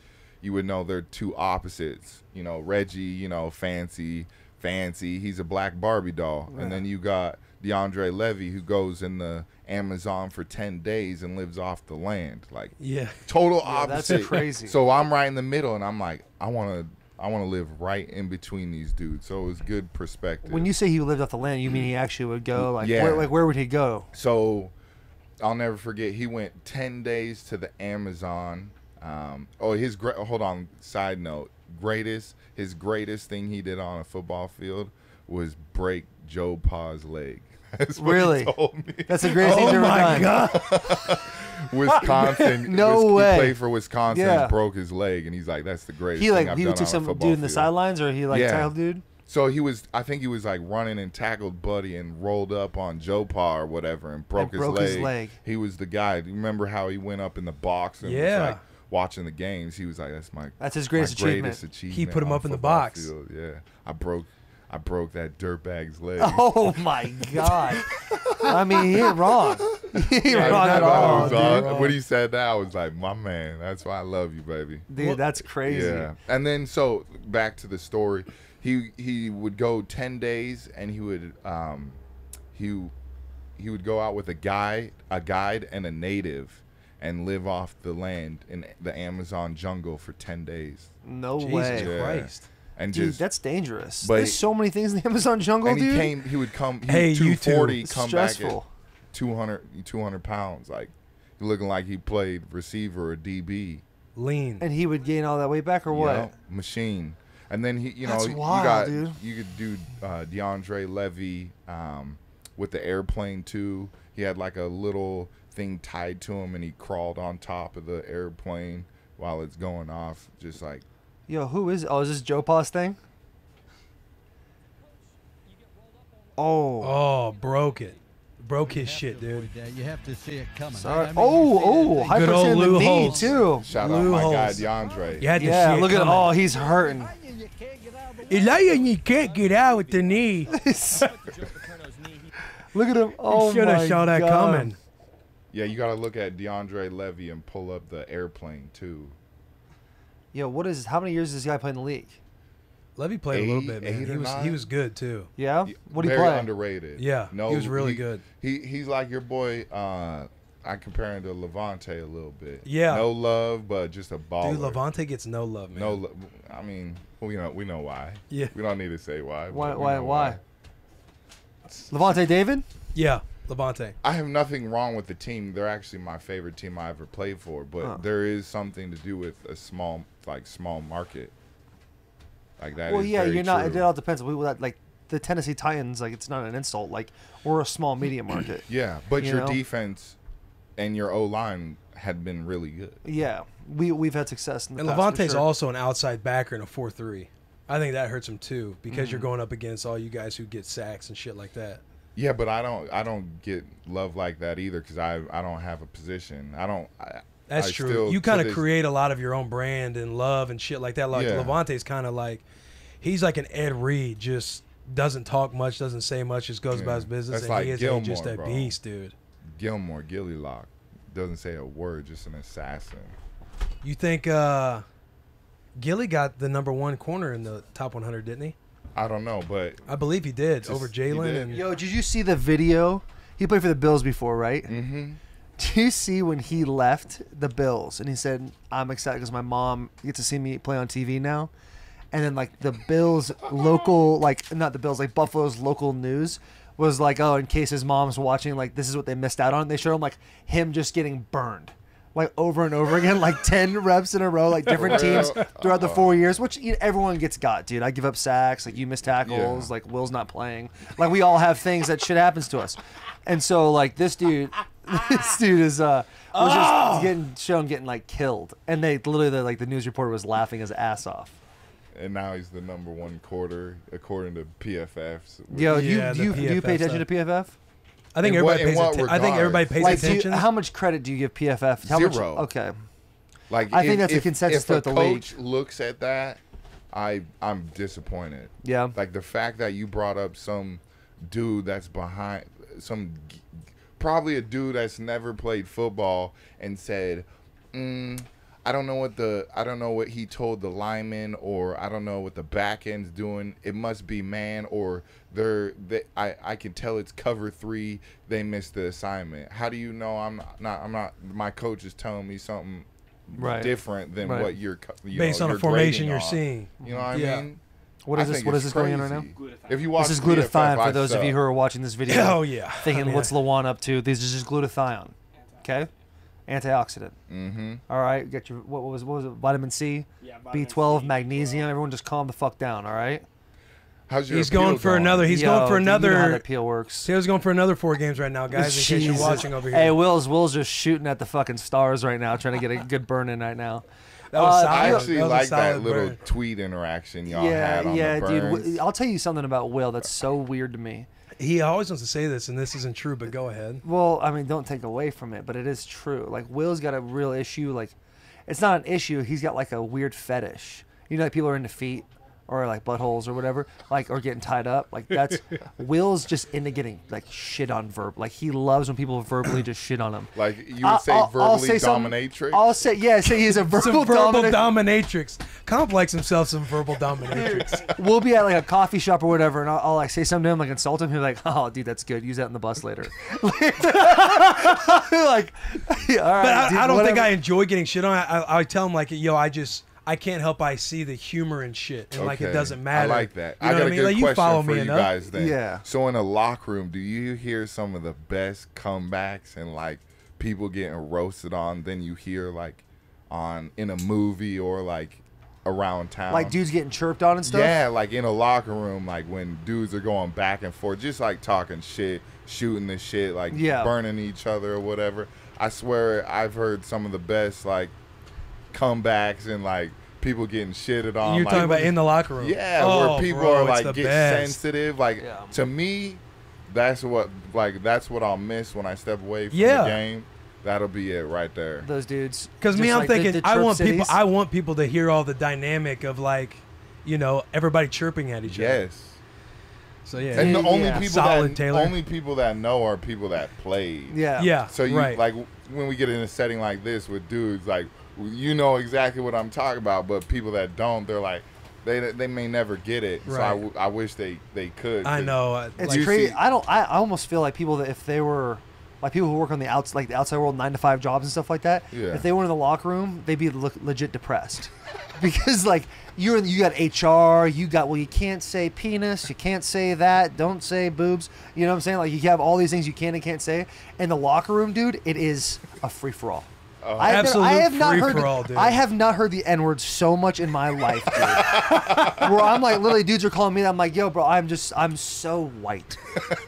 you would know they're two opposites. You know, Reggie, you know, fancy, fancy. He's a black Barbie doll. And then you got DeAndre Levy who goes in the Amazon for 10 days and lives off the land. Like Yeah. total Yeah, that's opposite. crazy. So I'm right in the middle, and I'm like, I want to, I want to live right in between these dudes. So it was good perspective. When you say he lived off the land, you mean he actually would go like Yeah. where, like where would he go? so, I'll never forget. He went ten days to the Amazon. Um, oh, his great. Hold on. Side note: greatest, his greatest thing he did on a football field was break Joe Pa's leg. That's what Really? He told me. That's the greatest *laughs* oh thing he's Oh ever my done. god. *laughs* Wisconsin. No Wis- way. He played for Wisconsin. Yeah. and broke his leg, and he's like, "That's the greatest." He thing like I've he done took on a some football dude in the field." sidelines, or he like Yeah. tackled dude. So he was, I think he was like running and tackled Buddy and rolled up on Joe Pa or whatever and broke, broke his, his leg. leg. He was the guy. Do you remember how he went up in the box and Yeah. was like watching the games, he was like, "That's my That's his my greatest achievement. greatest achievement." He put him on up in the football box. field." Yeah, I broke, I broke that dirtbag's leg. *laughs* Oh my god! I mean, he ain't wrong. He ain't I wrong at know, all, dog. dude. When he said that, I was like, "My man, that's why I love you, baby." Dude, that's crazy. Yeah, and then so back to the story, he he would go ten days, and he would um, he he would go out with a guy, a guide, and a native, and live off the land in the Amazon jungle for ten days, No Jesus way. Yeah. Christ. And Dude, just. that's dangerous. but There's so many things in the *laughs* Amazon jungle, and he came. He would come. He Hey, hey, you two. 240, It's come stressful. back at 200, 200 pounds, like looking like he played receiver or DB. Lean. And he would gain all that weight back, or what? Yeah, machine. And then he, you know, That's you got dude. you could do uh, DeAndre Levy um, with the airplane too. He had like a little thing tied to him, and he crawled on top of the airplane while it's going off, just like Yo, who is? Oh, is this Joe Pa's thing? Oh, Oh, broke it. Broke his shit, dude. You have to see it coming. sorry. I mean, oh, oh, that high Good old percent in the Lou knee Holtz. too. shout Lou out my guy Holtz. DeAndre. You had to see Yeah, it look at coming. oh, he's hurting. thing. You can't get out of the way. Elijah, you can't get out with the knee. *laughs* look at him. Oh Should my have saw that God. coming. Yeah, you got to look at DeAndre Levy and pull up the airplane too. Yo, what is? How many years does this guy play in the league? Levy played a little bit, man. eight He or was he was good too. Yeah. What do you Very play? underrated. Yeah, no, he was really good. He he's like your boy. Uh, I compare him to Lavonte a little bit. Yeah. No love, but just a baller. Dude, Lavonte gets no love, man. No, lo- I mean, we know we know why. Yeah. We don't need to say why. Why? but we Why? Why? Lavonte David. Yeah, Lavonte. I have nothing wrong with the team. They're actually my favorite team I ever played for. But Huh. there is something to do with a small, like small market. Like that. well, is yeah, very you're not. true. It all depends. We that like the Tennessee Titans. Like it's not an insult. Like we're a small media *clears throat* market. Yeah, but you your know? defense and your O line had been really good. Yeah, we we've had success in the And past. for Lavonte's sure. also an outside backer in a four-three. I think that hurts him too because Mm-hmm. you're going up against all you guys who get sacks and shit like that. Yeah, but I don't I don't get love like that either because I I don't have a position. I don't. I, That's I true. still, you kind of create a lot of your own brand and love and shit like that. Like Yeah. Lavonte's kind of like he's like an Ed Reed, just doesn't talk much, doesn't say much, just goes Yeah. about his business, That's and like he is Gilmore, just a bro. beast, dude. Gilmore Gilly Lock doesn't say a word, just an assassin. You think uh Gilly got the number one corner in the top 100, didn't he? I don't know, but I believe he did Just- over Jalen and Yo, did you see the video? He played for the Bills before, right? mm-hmm. Do you see when he left the Bills and he said, "I'm excited because my mom gets to see me play on TV now," and then like the Bills local, like not the Bills, like Buffalo's local news was like, "Oh, in case his mom's watching, like this is what they missed out on." They showed him like him just getting burned. Like over and over again, like ten *laughs* reps in a row, like different teams throughout the four uh. years. Which you know, everyone gets got, dude. I give up sacks, like you miss tackles, Yeah. like Will's not playing. Like we all have things that shit happens to us, and so like this dude, *laughs* this dude is uh was just getting shown getting like killed, and they literally the, like the news reporter was laughing his ass off. and now he's the number one quarter according to PFFs. Yo, Yeah, do you the do you, pay PFF attention to PFF? I think In everybody in pays what attention. I think everybody pays Like, do you, attention. how much credit do you give PFF? How much- Zero. okay. Like I think if- that's a consensus If a throughout the league. coach looks at that, I I'm disappointed. Yeah. Like the fact that you brought up some dude that's behind some g- probably a dude that's never played football and said, mm, I don't know what the I don't know what he told the lineman or I don't know what the back end's doing. It must be man or they're they, I I can tell it's cover 3 they missed the assignment. How do you know I'm not I'm not my coach is telling me something Right. different than Right. what you're you based know, on you're formation you're on. seeing. You know what Yeah. I mean? What is I this? What is it's this going on right now? crazy. If you watch This is glutathione for those of you who are watching this video. *laughs* Oh yeah. *laughs* thinking I mean, what's Lewan up to? This is just glutathione. Okay, antioxidant. Mm-hmm. All right, get your what was what was it? Vitamin C, B12, magnesium. Everyone just calm the fuck down. All right. How's your He's going for another. He's Yo, going for dude, you know how another. that peel works. Taylor's going for another four games right now, guys. In case you're watching over here. Hey, Will's Will's just shooting at the fucking stars right now, trying to get a good burn in right now. That was uh, solid. I That actually was a like that little burn. tweet interaction y'all yeah, had on yeah, the dude. Burns. w- I'll tell you something about Will that's so weird to me. He always wants to say this, and this isn't true. But go ahead. Well, I mean, don't take away from it, but it is true. Like Will's got a real issue. Like, it's not an issue. He's got like a weird fetish. You know, like people are into feet or like buttholes or whatever, like or getting tied up. Like that's *laughs* Will's just into getting like shit on verb. Like he loves when people verbally just shit on him. *clears throat* Like you would I'll- say I'll- I'll verbally say some- dominatrix. I'll say yeah, say he's a verbal, Some verbal dominant- dominatrix. Complex himself some verbal dominatrix. *laughs* we'll be at like a coffee shop or whatever, and I'll, I'll like say something to him, like insult him. He'll be like, "Oh, dude, that's good. Use that in the bus later." *laughs* like, yeah, all right. But I, dude, I don't think whatever. I enjoy getting shit on. I, I, I tell him like, yo, I just I can't help. I see the humor and shit, and like it doesn't matter. I like that. You I know got what a I mean? good Like you question follow for me you enough. guys then. Yeah. So in a locker room, do you hear some of the best comebacks and like people getting roasted on Then you hear like on in a movie or like around town? like dudes getting chirped on and stuff. Yeah, like in a locker room, like when dudes are going back and forth, just like talking shit, shooting the shit, like Yeah. burning each other or whatever. I swear, I've heard some of the best like comebacks and like people getting shitted on. You're like, talking about in the locker room. yeah, Oh, where people bro, are like the get best. sensitive. Like Yeah. to me, that's what like that's what I'll miss when I step away from Yeah. the game. That'll be it right there. those dudes. Because me, I'm like thinking the I chirp want people. I want people to hear all the dynamic of like, you know, everybody chirping at each other. Yes. So yeah. And the only Yeah. people Solid, that Taylor. only people that know are people that played. Yeah. yeah. So you right. like when we get in a setting like this with dudes, like you know exactly what I'm talking about, but people that don't, they're like, they they may never get it. So I, Right. wish they they could. I 'cause- know. uh, It's like, crazy. see- I don't. I, I almost feel like people that if they were like people who work on the outs like the outside world, nine to five jobs and stuff like that. Yeah. If they were in the locker room, they'd be le- legit depressed *laughs* because like you're in, you got HR, you got well, you can't say penis, you can't say that, don't say boobs. You know what I'm saying? Like you have all these things you can and can't say. In the locker room, dude, it is a free for all. Oh. I have, never- I have not heard. free-for-all, dude. I have not heard the N word so much in my life, dude. *laughs* Where I'm like, literally, dudes are calling me. That I'm like, yo, bro, I'm just, I'm so white.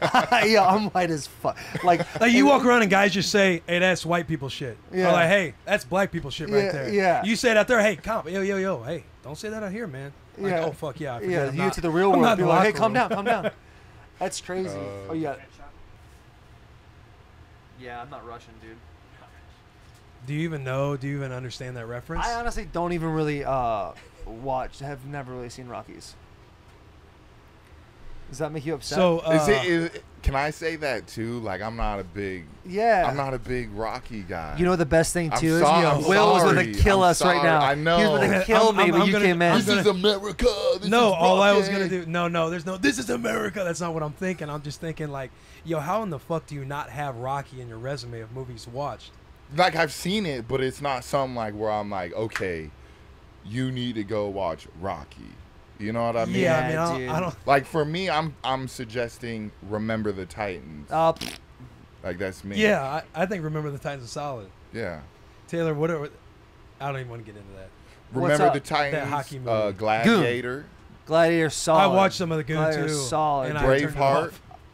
*laughs* yeah, I'm white as fuck. Like, Like you walk around and guys just say, "Hey, that's white people shit." Yeah. Or like, "Hey, that's black people shit right Yeah, there." yeah. You say it out there, "Hey, comp, yo, yo, yo, hey, don't say that out here, man." Like, Yeah. oh fuck yeah, I Yeah, I'm you not- to the real I'm world. not in People the like, hey, calm down, calm down. *laughs* That's crazy. Uh, oh yeah. Yeah, I'm not Russian, dude. Do you even know? Do you even understand that reference? I honestly don't even really uh, watch. Have never really seen Rockies. Does that make you upset? so uh, Is it? Is, can I say that too? Like I'm not a big. yeah. I'm not a big Rocky guy. You know the best thing I'm too is? sorry- You know, I'm Will was gonna kill I'm us right now. I know. He was gonna kill I'm- me, I'm- but I'm you gonna- came in. I'm this gonna- is America. This no, is all I was gonna do. No, no, there's no. This is America. That's not what I'm thinking. I'm just thinking like, yo, how in the fuck do you not have Rocky in your resume of movies watched? Like I've seen it, but it's not something like where I'm like, okay, you need to go watch Rocky. You know what I mean? Yeah, I mean, I don't, dude. I don't. Like for me, I'm I'm suggesting Remember the Titans. Uh, like that's me. Yeah, I, I think Remember the Titans is solid. Yeah. Taylor, what are? I don't even want to get into that. What's Remember up? the Titans. That hockey movie. Uh, Gladiator. Gladiator solid. I watched some of the Goon Gladiator too. solid. and I turned it Braveheart.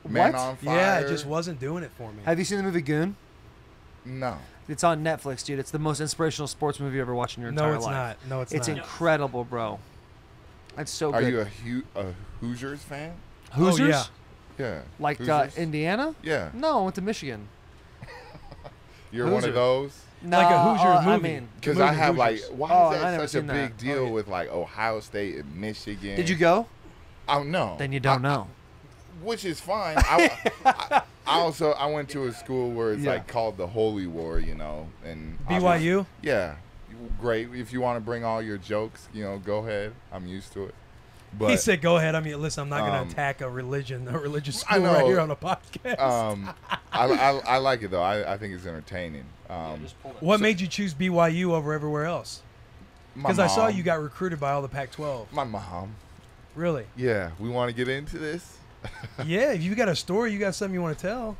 Man What? on Fire. Yeah, it just wasn't doing it for me. Have you seen the movie Goon? No. It's on Netflix, dude. It's the most inspirational sports movie you ever watched in your no, entire it's life. not. No, it's, It's not. incredible, bro. It's so Are good. you a, Hu- a Hoosiers fan? Hoosiers? Oh, yeah. Yeah. Like uh, Indiana? Yeah. No, I went to Michigan. *laughs* You're one of those. No, Like a Hoosier uh, I movie. mean, Because I have like, why Oh, is I that such a seen that. big deal Oh, yeah. with like Ohio State and Michigan? did you go? I don't know. Then you don't I- know. which is fine. I, *laughs* I, I also I went to a school where it's Yeah. like called the Holy War, you know, and BYU. Yeah, great. If you want to bring all your jokes, you know, go ahead. I'm used to it. But he said, "Go ahead." I mean, listen, I'm not going to Um, attack a religion, a religious I school right here on a podcast. um, I, I, I like it though. I, I think it's entertaining. Um, what made you choose BYU over everywhere else? Because I saw you got recruited by all the Pac-12. my mom. Really? Yeah, we want to get into this. *laughs* yeah. If you got a story, you got something you want to tell.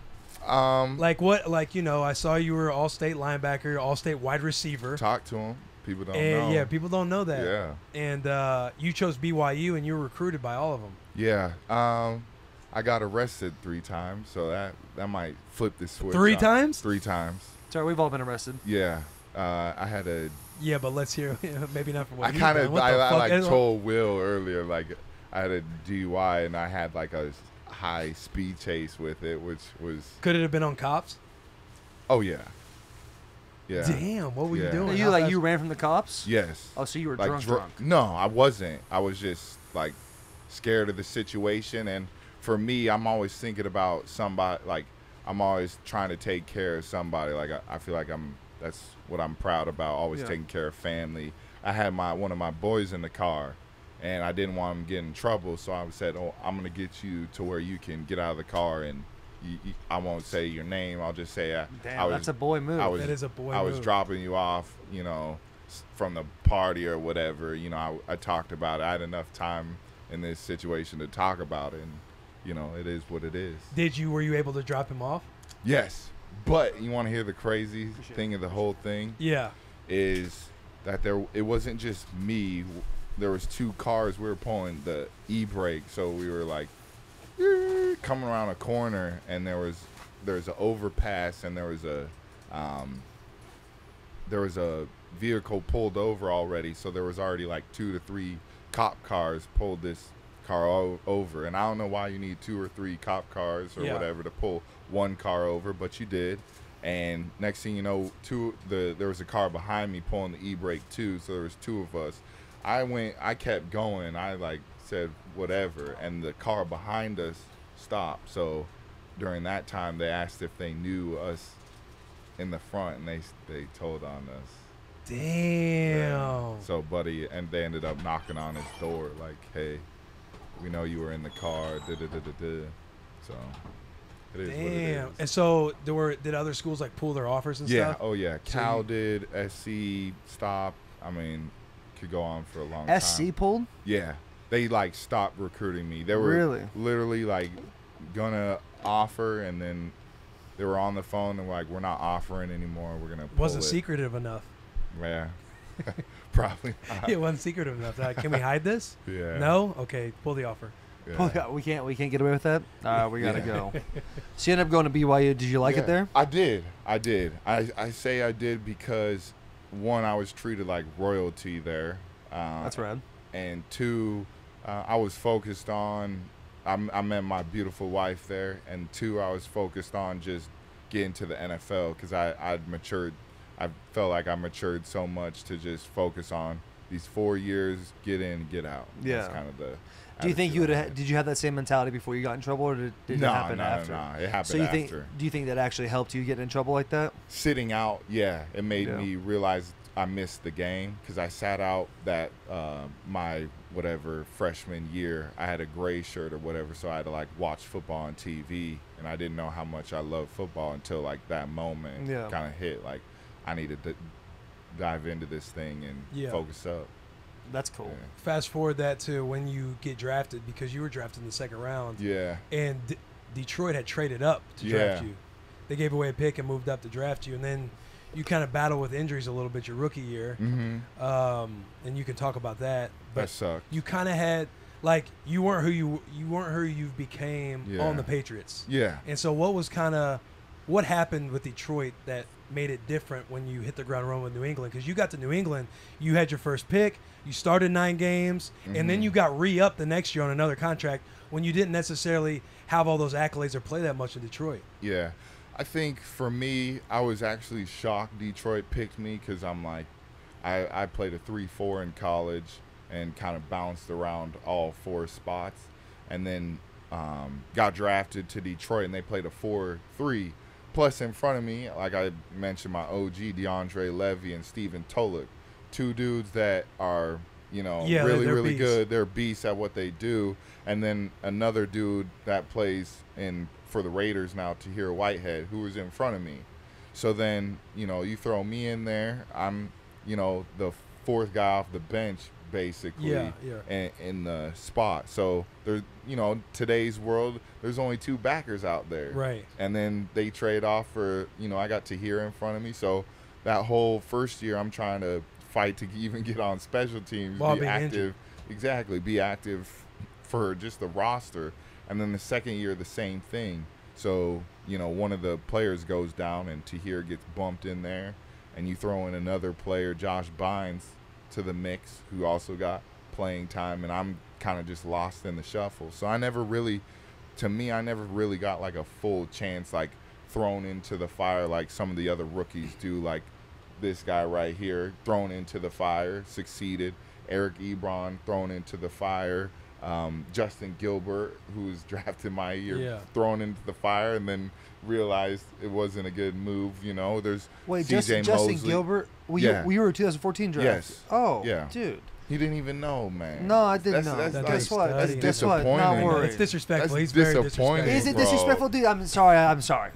Um, Like what? Like you know, I saw you were all-state linebacker, all-state wide receiver. talk to them. People don't and know. yeah, people don't know that. Yeah. And uh, you chose BYU, and you were recruited by all of them. Yeah. Um, I got arrested three times, so that that might flip the switch. Three on- times? Three times. Sorry, we've all been arrested. Yeah. Uh, I had a. Yeah, but let's hear. *laughs* maybe not for what I kind of. I, I like told Will earlier, like I had a DUI and I had like a high speed chase with it, which was. Could it have been on cops? Oh yeah. Yeah. Damn, what were Yeah. you doing? you How like fast- you ran from the cops? Yes. Oh, so you were like drunk, dr- drunk. No, I wasn't. I was just like scared of the situation, and for me, I'm always thinking about somebody. Like I'm always trying to take care of somebody. Like I, I feel like I'm. That's what I'm proud about. Always Yeah. taking care of family. I had my one of my boys in the car, and I didn't want him to get in trouble, so I said, "Oh, I'm gonna get you to where you can get out of the car and." You, you, I won't say your name. I'll just say I, Damn, I was that's a boy move. I was That is a boy move. I was dropping you off, you know, from the party or whatever. You know, I, I talked about it. I had enough time in this situation to talk about it, and you know, it is what it is. Did you? Were you able to drop him off? Yes, but you want to hear the crazy thing of the whole thing Yeah. is that there it wasn't just me. There was two cars. We were pulling the e-brake, so we were like coming around a corner, and there was there's an overpass, and there was a um, there was a vehicle pulled over already. So there was already like two to three cop cars pulled this car over, and I don't know why you need two or three cop cars or Yeah. whatever to pull one car over, but you did. And next thing you know, two the there was a car behind me pulling the e-brake too, so there was two of us. I went, I kept going. I like said whatever, and the car behind us stopped. So during that time, they asked if they knew us in the front, and they they told on us. Damn. So buddy, and they ended up knocking on his door, like, "Hey, we know you were in the car." Da da da da da. So it is what it Damn. And so there were did other schools like pull their offers and Yeah. stuff? Yeah. Oh yeah. So Cal you- did. SC stop. I mean, could go on for a long SC time. SC pulled. Yeah. They like stopped recruiting me. They were Really? literally like gonna offer, and then they were on the phone and were like, "We're not offering anymore. We're gonna." Pull Wasn't it." secretive enough. Yeah. *laughs* Probably. Not. *laughs* it wasn't secretive enough. Like, can we hide this? Yeah. No. Okay. Pull the offer. Yeah. We can't we can't get away with that. All right, we gotta Yeah. go. *laughs* So you end up going to BYU. Did you like Yeah, it there? I did. I did. I, I say I did because one, I was treated like royalty there. Uh, That's rad. And two, uh, I was focused on. I, m- I met my beautiful wife there, and two, I was focused on just getting to the NFL because I I'd matured. I felt like I matured so much to just focus on these four years, get in, get out. Yeah. That's kind of the. Do you think you would have? had. Did you have that same mentality before you got in trouble, or did, did no, it happen no, after? no, no. It happened So you after. think? Do you think that actually helped you get in trouble like that? sitting out, yeah, it made Yeah. me realize I missed the game because I sat out that uh, my whatever freshman year. I had a gray shirt or whatever, so I had to like watch football on TV, and I didn't know how much I loved football until like that moment Yeah. kind of hit. Like I needed to dive into this thing and Yeah. focus up. That's cool. Fast forward that to when you get drafted because you were drafted in the second round, Yeah, and D- Detroit had traded up to draft you. They gave away a pick and moved up to draft you, and then you kind of battle with injuries a little bit your rookie year, mm-hmm. um, and you can talk about that. But that sucked. you kind of had like you weren't who you you weren't who you became Yeah. on the Patriots. Yeah, And so, what was kind of what happened with Detroit that made it different when you hit the ground running with New England? Because you got to New England, you had your first pick, you started nine games, and then Mhm. you got re upped the next year on another contract when you didn't necessarily have all those accolades or play that much in Detroit. Yeah, I think for me, I was actually shocked Detroit picked me because I'm like, I, I played a three four in college and kind of bounced around all four spots, and then um, got drafted to Detroit and they played a four three. Plus, in front of me, like I mentioned, my OG DeAndre Levy and Stephen Tulloch, two dudes that are you know Yeah, really they're really beasts. good. They're beasts at what they do, and then another dude that plays in for the Raiders now, Tahir Whitehead, who was in front of me. So then, you know, you throw me in there. I'm, you know, the fourth guy off the bench, basically, Yeah, yeah. In, in the spot. So there's, you know, today's world, there's only two backers out there, Right. And then they trade off for, you know, I got Tahir in front of me. So that whole first year, I'm trying to fight to *laughs* even get on special teams, While be active, injured. exactly, be active for just the roster. And then the second year, the same thing. So, you know, one of the players goes down and Tahir gets bumped in there. And you throw in another player, Josh Bynes, to the mix, who also got playing time. And I'm kind of just lost in the shuffle. So I never really, to me, I never really got like a full chance, like thrown into the fire like some of the other rookies do. Like, this guy right here thrown into the fire, succeeded. Eric Ebron thrown into the fire. Um, Justin Gilbert, who was *laughs* drafted my year, Yeah. thrown into the fire, and then realized it wasn't a good move. You know, there's Wait, CJ Justin, Justin Gilbert? We, Yeah. we were a 2014 draft. Yes. Oh, Yeah. dude. He didn't even know, man. No, I didn't That's- know. that's Guess like what? studying. Guess That's what? Not disappointing. worried. It's disrespectful. That's He's very disappointing. Is it disrespectful, dude? I'm sorry. I'm sorry.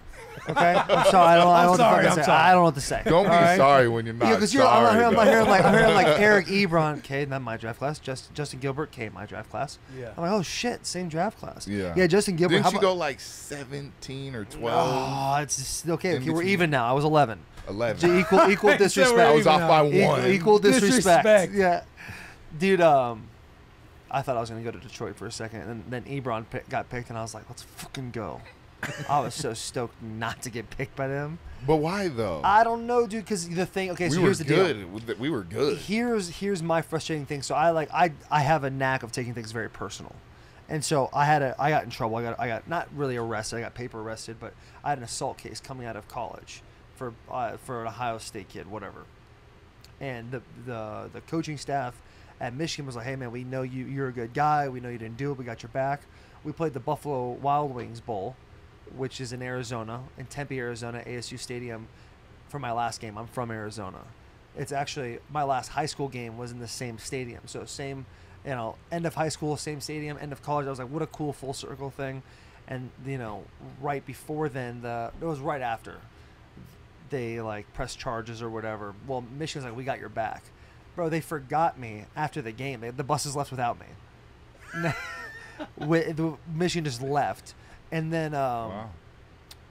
Okay, I'm sorry. I don't. I don't know what the sorry, I'm say. sorry. I don't know what to say. Don't be all right? sorry when you're not Yeah, because sorry. you're. I'm, hearing, I'm though. hearing like I'm hearing like Eric *laughs* Ebron. Okay, not my draft class. Just Justin Gilbert. Okay, my draft class. Yeah. I'm like, oh shit, same draft class. Yeah. Yeah, Justin Gilbert. Didn't how you about- go like 17 or 12? Oh, it's just, okay. In Okay, we're between. even now. I was 11. 11. J- Equal, *laughs* equal *laughs* He said we're disrespect. I was off now. by Equal, one. equal disrespect. Disrespect. Yeah, dude. Um, I thought I was gonna go to Detroit for a second, and then Ebron pick, got picked, and I was like, let's fucking go. I was so stoked not to get picked by them. But why though? I don't know, dude. Because the thing. Okay, we so here's the deal. good. The- We were good. Here's here's my frustrating thing. So I like I I have a knack of taking things very personal, and so I had a I got in trouble. I got I got not really arrested. I got paper arrested, but I had an assault case coming out of college for uh, for an Ohio State kid, whatever. And the the the coaching staff at Michigan was like, "Hey man, we know you you're a good guy. We know you didn't do it. We got your back." We played the Buffalo Wild Wings Bowl, which is in Arizona, in Tempe, Arizona, ASU Stadium. For my last game, I'm from Arizona. It's actually my last high school game was in the same stadium. So same, you know, end of high school, same stadium, end of college. I was like, what a cool full circle thing. And you know, right before then, the it was right after they like press charges or whatever. Well, Michigan's like, we got your back, bro. They forgot me after the game. They, the buses left without me. *laughs* The Michigan just left, and then um, wow.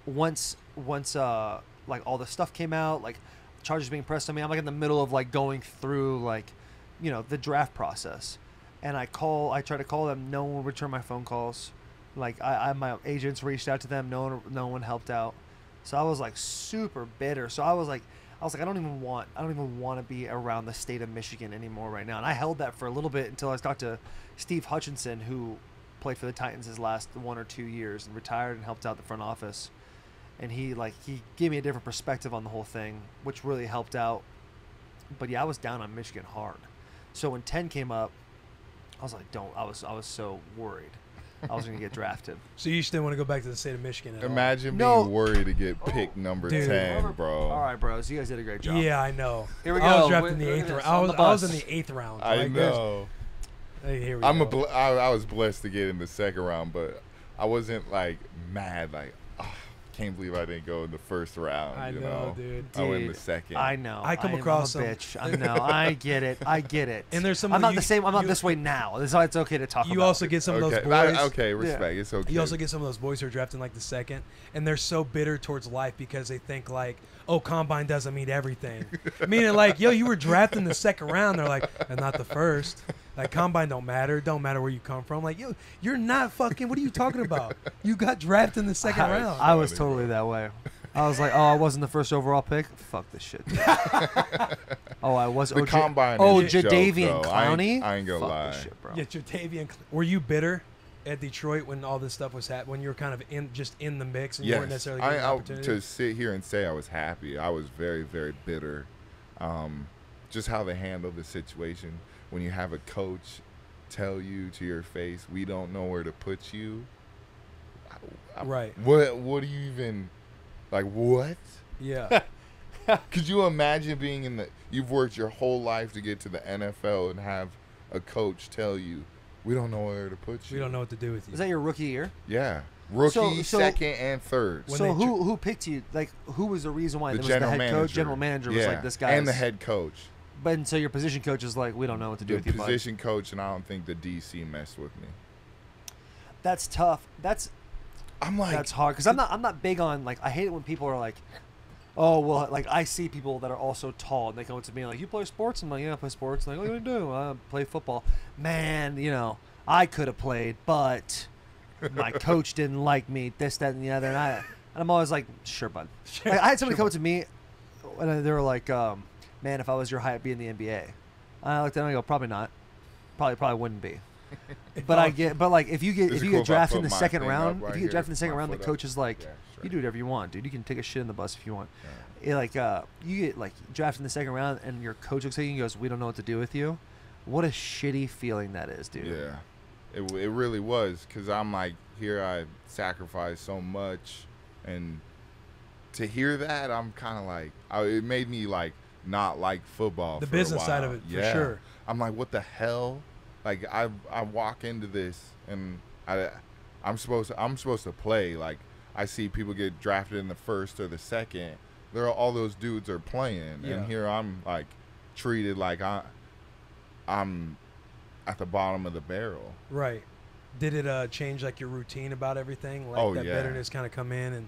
once once uh like all the stuff came out like charges being pressed on me i'm like in the middle of like going through like you know the draft process. And i call i try to call them no one will return my phone calls. Like i, I my agents reached out to them no one no one helped out. So i was like super bitter. So i was like i was like i don't even want i don't even want to be around the state of michigan anymore right now. And i held that for a little bit until i talked to steve hutchinson who played for the titans his last one or two years and retired and helped out the front office and he like he gave me a different perspective on the whole thing, which really helped out. But yeah, I was down on Michigan hard. So when ten came up, I was like, don't. I was I was so worried. I was gonna get *laughs* drafted. So you still want to go back to the state of Michigan? At all? Imagine No. being worried to get picked oh. number Dude. 10, bro. All right, bros, you guys did a great job. Yeah, I know. Here we go. I was go. drafted in the eighth round. I was, the I was in the eighth round. I Like, there's- know. Hey, here we I'm go. a bl- I, I was blessed to get in the second round, but I wasn't like mad, like, oh, can't believe I didn't go in the first round. I you know, know, dude. I went in the second. I know. I come am across a some- bitch. I *laughs* know. I get it. I get it. And there's some I'm not you- the same. I'm not this way now. That's why it's okay to talk you about. also get some of those boys. I- okay, respect. It's okay. You also get some of those boys who are drafted in like the second, and they're so bitter towards life because they think like, "Oh, combine doesn't mean everything." *laughs* Meaning like, "Yo, you were drafted in the second round." They're like, "And not the first. Like, combine don't matter. Don't matter where you come from. Like, yo, you're not fucking. What are you talking about? You got drafted in the second I, round. I was totally that way. I was like, oh, I wasn't the first overall pick. Fuck this shit. dude. *laughs* oh, I was. the oh, combine. Oh, is a joke, Jadeveon though. I ain't- Clowney. I ain't gonna Fuck lie. This shit, bro. yeah, Jadeveon. Were you bitter at Detroit when all this stuff was happening? When you were kind of in just in the mix and you weren't Yes, necessarily I, getting I, opportunities? to sit here and say I was happy. I was very, very bitter. Um, just how they handled the situation when you have a coach tell you to your face, "We don't know where to put you." I- I- Right. What? What do you even like? What? yeah. *laughs* Could you imagine being in the? You've worked your whole life to get to the NFL and have a coach tell you, "We don't know where to put you." we don't know what to do with you. Is that your rookie year? Yeah, rookie, So- so- second, and third. So they who who picked you? Like, who was the reason why? the it was general the head manager, coach, general manager was like this guy. and the head coach. But and so your position coach is like, we don't know what to do the with you. bud." position coach, and I don't think the DC messed with me. That's tough. That's I'm like, that's hard because I'm not I'm not big on like I hate it when people are like, oh well like I see people that are also tall and they come up to me like you play sports I'm like yeah I play sports like what do you do I play football man you know I could have played but my *laughs* coach didn't like me this that and the other and I and I'm always like sure bud *laughs* like, I had somebody come up to me and they were like um, man if I was your height I'd be in the NBA and I looked at them and I go probably not probably probably wouldn't be *laughs* But I get, but like if you get if you cool get if I drafted in the second round, if you get drafted in the second round, the foot up? coach is like, Yeah, sure. you do whatever you want, dude. You can take a shit in the bus if you want. It, like uh, you get like drafted in the second round, and your coach looks at you and goes, "We don't know what to do with you." What a shitty feeling that is, dude. Yeah, it it really was because I'm like here I sacrificed so much, and to hear that I'm kind of like I, it made me like not like football. The for business side of it, for yeah. sure. I'm like, what the hell? Like I I walk into this and I I'm supposed to I'm supposed to play. Like I see people get drafted in the first or the second. There are all those dudes are playing, Yeah. and here I'm like treated like I I'm at the bottom of the barrel. Right. Did it uh, change like your routine about everything? Like Oh, that yeah. bitterness kind of come in and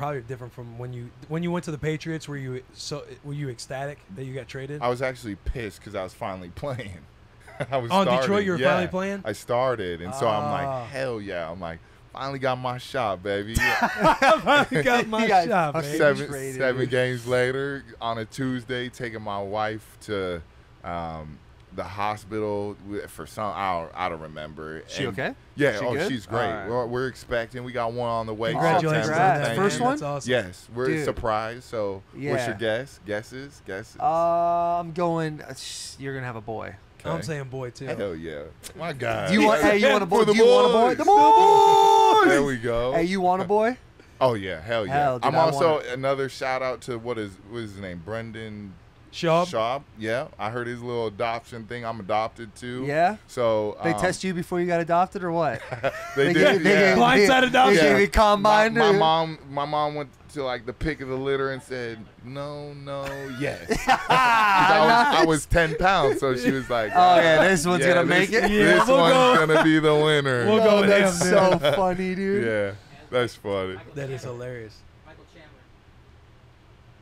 probably different from when you when you went to the Patriots. Were you so were you ecstatic that you got traded? I was actually pissed because I was finally *laughs* playing. *laughs* I was Oh, in. Detroit, you were yeah. finally playing? I started, and so I'm Ah. like, hell yeah! I'm like, finally got my shot, baby. *laughs* Yeah. I got my You got shot, fucking man. seven seven games later, on a Tuesday, taking my wife to um, the hospital for some. I don't, I don't remember. She And- okay? Yeah. She oh, good? she's great. Alright. We're, we're expecting. We got one on the way. Congratulations September. on that, First you. one? Awesome. Yes, we're Dude. surprised. So, what's your guess? Guesses? Guesses? Uh, I'm going. Uh, you're gonna have a boy. I'm saying boy too. Hell yeah, my God. You want? hey, you want a boy? For the Do you want a boy? boys. The boys. There we go. Hey, you want a boy? Oh yeah, hell yeah. Hell, dude, I'm also another shout out to what is what is his name? Brendan Schaub. Schaub. Yeah, I heard his little adoption thing. I'm adopted too. Yeah. So They um, test you before you got adopted, or what? *laughs* They, They did. gave- they yeah. gave- Blindside they- adoption. They Yeah. gave you combine. my, my mom, my mom went to like the pick of the litter and said, "No, no, yes." *laughs* I, was, I was ten pounds, so she was like, Oh yeah, this one's yeah, gonna this, make it. Yeah, This we'll one's go- gonna be the winner. We'll go Oh, with that's him, so funny, dude. yeah, that's funny. That is hilarious.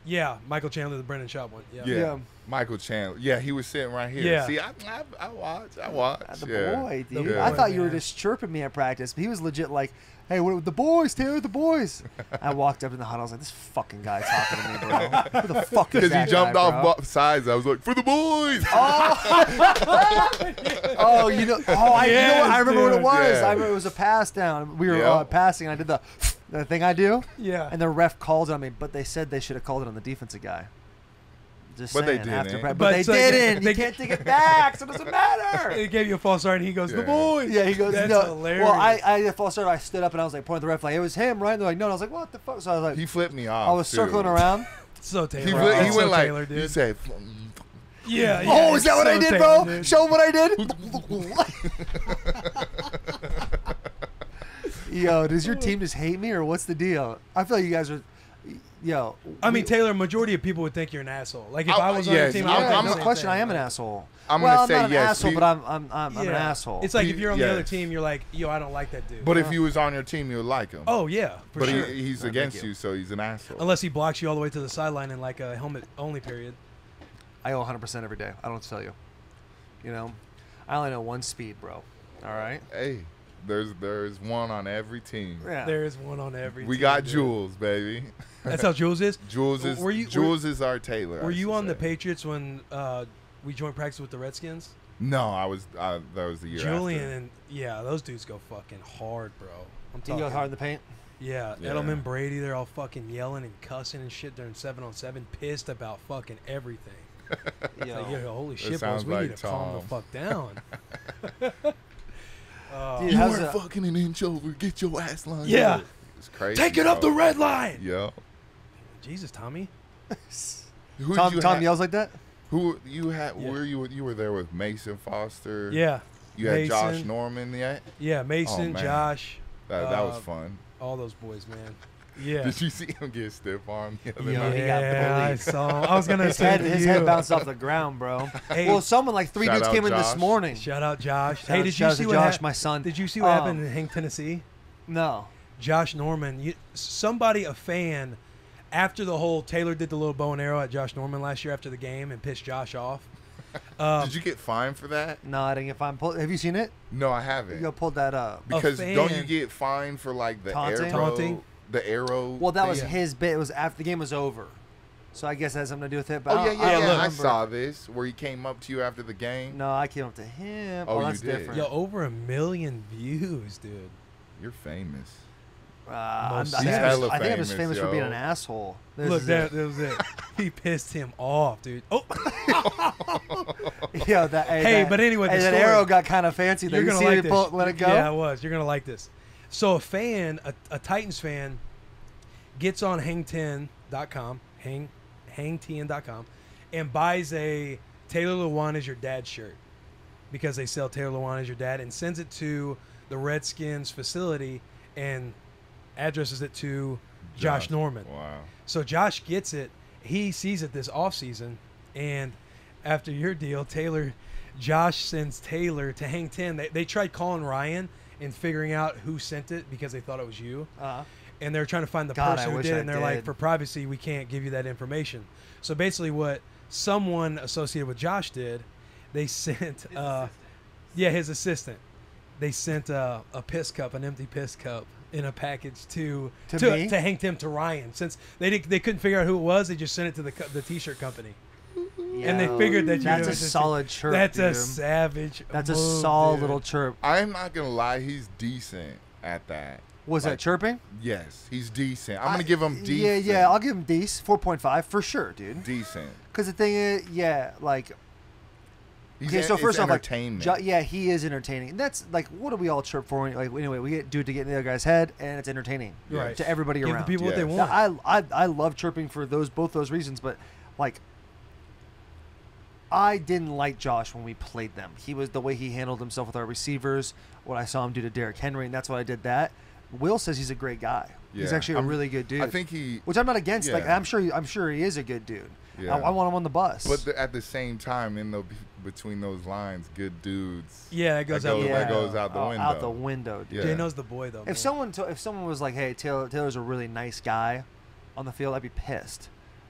Michael Chandler. Yeah, Michael Chandler, the Brendan Schaub one. Yeah. Yeah. Yeah. Michael Chandler. Yeah, he was sitting right here. Yeah. See, I, I, I watch. I watch. Uh, The yeah. boy, The dude. boy, I thought you were just chirping me at practice, but he was legit like, "Hey, what the boys, Taylor? The boys." *laughs* I walked up in the huddle. I was like, "This fucking guy talking to me, bro. Who the *laughs* fuck is Because he jumped guy, off bro?" both sides. I was like, for the boys. Oh, *laughs* oh you know, oh, I, you know what? I Yes, remember what it was. Yeah. I remember it was a pass down. We were Yeah. uh, passing. And I did the the thing I do, Yeah. and the ref called it on me. But they said they should have called it on the defensive guy. Just But they saying, after didn't. pra- but, But they it's didn't. *laughs* they- you can't take it back, so it doesn't *laughs* matter. He gave you a false start, and he goes, "The Yeah. boys." Yeah, he goes, That's no. hilarious. Well, I, I did a false start. I stood up and I was like, pointing the ref, like, it was him, right? And they're like, no. And I was like, what the fuck? So I was like, He flipped me off. I was too. circling around. *laughs* so Taylor. He, Bro, flipped, he went so like, Taylor, he said, Yeah, oh, yeah. oh, is that what so I did, Taylor, bro? dude. Show 'em what I did. Yo, does your *laughs* team just hate me or what's the deal? I feel like you guys are. Yo, I mean, we- Taylor. Majority of people would think you're an asshole. Like if I- I was on yes, your team, I would I'm- think the no same question. thing. I am an asshole. I'm well, gonna I'm say not an yes, asshole, pe- but I'm I'm I'm, I'm an asshole. It's like if you're on the other team, you're like, yo, I don't like that dude. But if he was on your team, you would like him. oh yeah, for but sure. he, he's No, against you. you, so he's an asshole. Unless he blocks you all the way to the sideline in like a helmet only period. I owe 100 percent every day. I don't tell you. You know, I only know one speed, bro. All right. hey, there's there's one on every team. Yeah. There is one on every. We team, got dude. Jules, baby. That's how Jules is. *laughs* Jules is Were you- were- Jules is our Taylor. Were you should on the. Patriots when uh, we joined practice with the Redskins? No, I was. Uh, that was the year. Julian after. and yeah, those dudes go fucking hard, bro. I'm Do you talking. go hard in the paint? Yeah, Yeah. Edelman, Brady, they're all fucking yelling and cussing and shit during seven on seven, pissed about fucking everything. *laughs* It's Yo. like, yo, holy shit, boys, we like need to calm the fuck down. *laughs* Uh, Dude, You weren't the- fucking an inch over. Get your ass line. Yeah. up. It's crazy. take it up the red line. Yeah. Jesus, Tommy. *laughs* Who Tom you Tom have- yells like that. Who you had? Yeah. Were you? You were there with Mason Foster. Yeah, You had Josh Norman yet? yeah, Mason, man. Josh, That, that was Uh, fun. all those boys, man. Yeah. Did you see him get stiff arm the other Yeah. night? he got yeah, I saw. I was gonna His say head, his you, head bounced off the ground, bro. *laughs* Hey. well, someone like three dudes out came in this morning. Shout out Josh. Shout hey, did shout you see to what Josh, hap- my son? Did you see what Um, happened in Hank, Tennessee? No. Josh Norman, you, somebody, a fan, after the whole Taylor did the little bow and arrow at Josh Norman last year after the game and pissed Josh off. *laughs* Um, Did you get fined for that? No, I didn't get fined. Pull, have you seen it? No, I haven't. You go pull that up. because don't you get fined for like the Taunting? arrow? Taunting? The arrow. Well, that was his bit. It was after the game was over. So I guess that has something to do with it. But Oh I yeah, yeah, I yeah. look. I saw this where he came up to you after the game. No, I came up to him. Oh, Oh, you that's did. different. Yo, over a million views, dude. You're famous. Uh, I'm, Most I, think He's I'm just, think I'm just famous, famous for being an asshole. This Look, that, that was it. he pissed him off, dude. Oh, *laughs* Yo, that, hey, Hey, that- but anyway, the that story- arrow got kind of fancy. There. you're gonna see like me this. pull, let it go. Yeah, I was. You're gonna like this. So a fan, a, a Titans fan, gets on hang10.com, hang hangtn.com, and buys a Taylor Lewan is your dad shirt because they sell Taylor Lewan is your dad, and sends it to the Redskins facility and addresses it to Josh, Norman. Wow. So Josh gets it. He sees it this offseason. And after your deal, Taylor, Josh sends Taylor to Hang 10. They, they tried calling Ryan and figuring out who sent it because they thought it was you. Uh, And they're trying to find the God, I person who did it. I And they're like, for privacy, we can't give you that information. So basically, what someone associated with Josh did, they *laughs* sent, uh, yeah, his assistant. They sent uh, a piss cup, an empty piss cup, in a package to To to, me? to hang Tim to Ryan. Since they did, they couldn't figure out who it was, they just sent it to the co- the t-shirt company, and they figured that you that's know, a it's just- solid chirp. That's a savage. That's a solid dude. little chirp. I'm not gonna lie, he's decent at that. Was that chirping? Yes, he's decent. I'm gonna give him decent. Yeah, yeah. I'll give him Dece, four point five for sure, dude. decent. Because the thing is, yeah, like He's okay. So it's first off, like, entertainment. Yeah, he is entertaining. That's like, what do we all chirp for? Like anyway, we get, do it to get in the other guy's head, and it's entertaining Right. to everybody Give around. the people what they want. Now, I, I I love chirping for those both those reasons, but like I didn't like Josh when we played them. He was the way he handled himself with our receivers, what I saw him do to Derrick Henry, and that's why I did that. Will says he's a great guy. He's actually a I'm- really good dude. I think he, which I'm not against. Like I'm sure, I'm sure he is a good dude. Yeah. I, I want him on the bus. but the, at the same time, in the between those lines, good dudes. Yeah, it goes That out goes- the that window. goes out the Oh, window. Out the window, dude. Yeah. Jay knows the boy though. man. If someone, to, if someone was like, "Hey, Taylor, Taylor's a really nice guy," on the field, I'd be pissed.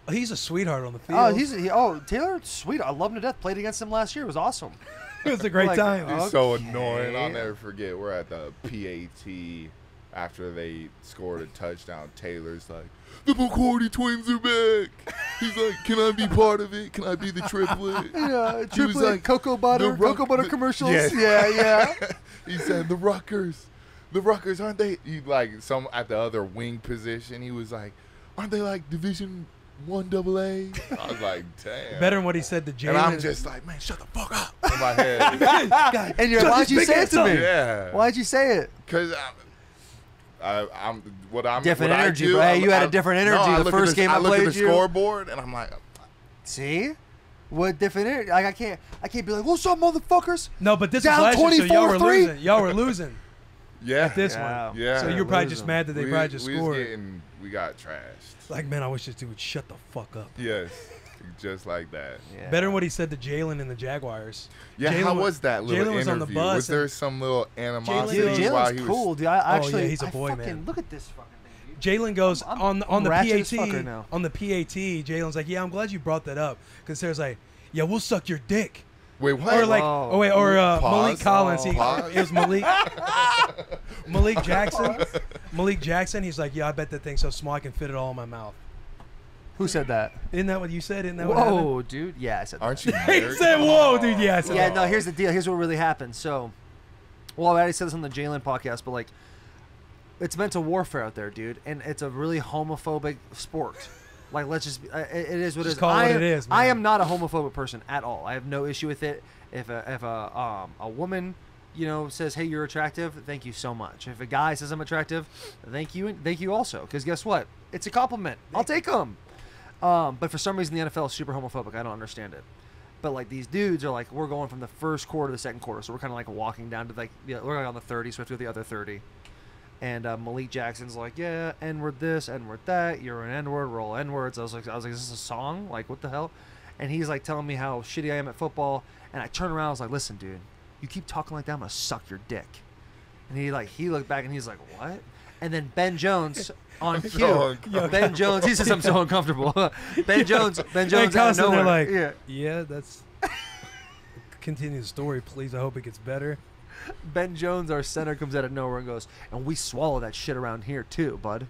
Oh, he's a sweetheart on the oh, field. Oh, he's he, oh Taylor, sweet. I love him to death. Played against him last year. It was awesome. *laughs* it was a great like, time. oh, It's so annoying. I'll never forget. We're at the PAT after they scored a touchdown. Taylor's like, the McCourty twins are back. He's like, can I be part of it? Can I be the triplet? *laughs* Yeah, He was triplet, like, cocoa butter, the Ruck- cocoa butter the- *laughs* commercials. Yes. Yeah, yeah. he said the Rutgers, the Rutgers aren't they? He like some at the other wing position. He was like, aren't they like Division One Double A? I was like, damn. Better than what he said to Jalen. And I'm just like, man, shut the fuck up in my head. God, And you're shut why'd you say it to me? yeah. Why'd you say it? Because I, I'm what I'm Different what I energy, do, bro. Hey, I- you had I- a different energy I the look at first game I I look at played the you. scoreboard and I'm like, See, what different? ener- Like I can't, I can't be like, "What's up, motherfuckers?" No, but this Down was last year, so y'all were 24-3? losing. Y'all were losing yeah, at this Yeah. one. Yeah. So you're probably just mad that they we, probably just we was scored. getting, we got trashed. Like, man, I wish this dude would shut the fuck up. Yes, just like that. Yeah. Better than what he said to Jalen and the Jaguars. Yeah, Jalen how wa- was that little Jalen was interview? on the bus was there some little animosity Dude, Jalen- while he was? cool, dude. I Oh, yeah, actually, he's a boy, fucking, man. Look at this fucking thing, dude. Jalen goes I'm- on the I'm on the ratchet PAT as now. on the PAT. Jalen's like, yeah, I'm glad you brought that up because there's like, yeah, we'll suck your dick. Wait, what? Or like, Whoa. oh wait, or uh, Pause. Malik Collins. He, Pause. it was Malik. *laughs* Malik Jackson. Malik Jackson. He's like, yeah, I bet that thing's so small I can fit it all in my mouth. Who said that? Isn't that what you said? Isn't that what happened? Whoa, dude. Yeah, I said. Aren't you *laughs* He married? said, "Whoa, dude." Yeah, I said, Yeah, "Oh." no. Here's the deal. Here's what really happened. So, well, I already said this on the Jalen podcast, but like, it's mental warfare out there, dude, and it's a really homophobic sport. Like, let's just, be- uh, it, it is what Just it is. call I am, it is, I am not a homophobic person at all. I have no issue with it. If a if a um a woman, you know, says, "Hey, you're attractive," thank you so much. If a guy says I'm attractive, thank you, and thank you also, because guess what? It's a compliment. I'll take them. Um, but for some reason, the NFL is super homophobic. I don't understand it. But like these dudes are like, we're going from the first quarter to the second quarter, so we're kind of like walking down to like, yeah, we're like on the 30, so we have to go to the other 30. And uh, Malik Jackson's like, yeah, N word this, N word that. You're an N word. We're all N words. I was like, I was like, is this a song? Like, what the hell? And he's like telling me how shitty I am at football. And I turn around, I was like, listen, dude, you keep talking like that, I'm gonna suck your dick. And he like, he looked back and he's like, what? And then Ben Jones *laughs* on cue. *laughs* so ben Jones, he says I'm so uncomfortable. *laughs* ben Jones, Ben Jones out of nowhere. like, yeah. yeah, that's. Continue the story, please. I hope it gets better. *laughs* Ben Jones, our center, comes out of nowhere and goes, and we swallow that shit around here too, bud.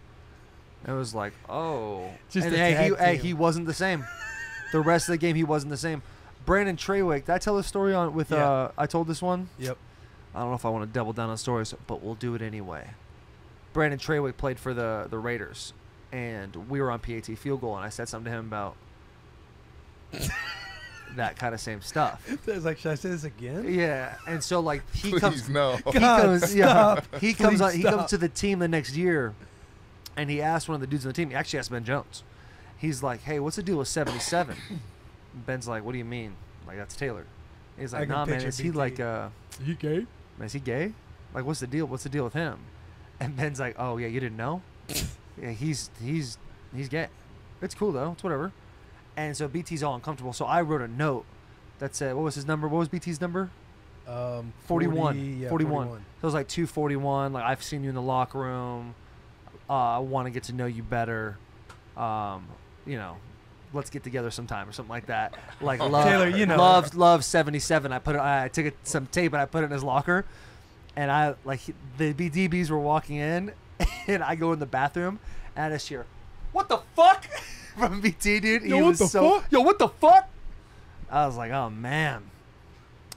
It was like, oh, Just and hey, he, hey, he wasn't the same. *laughs* the rest of the game, he wasn't the same. Brandon Treywick. Did I tell the story on with? Yeah. Uh, I told this one. Yep. I don't know if I want to double down on stories, but we'll do it anyway. Brandon Treywick played for the the Raiders, and we were on PAT field goal, and I said something to him about *laughs* that kind of same stuff. *laughs* It's like, should I say this again? Yeah, and so like he Please comes, no. he God, comes, yeah, stop. he comes on, he comes to the team the next year, and he asked one of the dudes on the team. He actually asked Ben Jones. He's like, "Hey, what's the deal with 77?" *coughs* Ben's like, "What do you mean? Like that's Taylor?" He's I like, can "Nah, man, is he like uh, You gay? is he gay? Like, what's the deal? What's the deal with him?" And Ben's like, "Oh yeah, you didn't know? *laughs* yeah, he's he's he's gay. It's cool though. It's whatever." And so BT's all uncomfortable. So I wrote a note that said, "What was his number? What was BT's number?" Um, 41. 40, yeah, 41. So it was like 241. Like, I've seen you in the locker room. Uh, I want to get to know you better. Um, you know, let's get together sometime or something like that. Like, *laughs* love, Taylor, you know. love, love 77. I put it, I took it, some tape and I put it in his locker. And I, like, the BDBs were walking in, *laughs* and I go in the bathroom, and I just hear, what the fuck? *laughs* From BT, dude. Yo, he what was the so, fuck? yo, what the fuck? I was like, oh, man.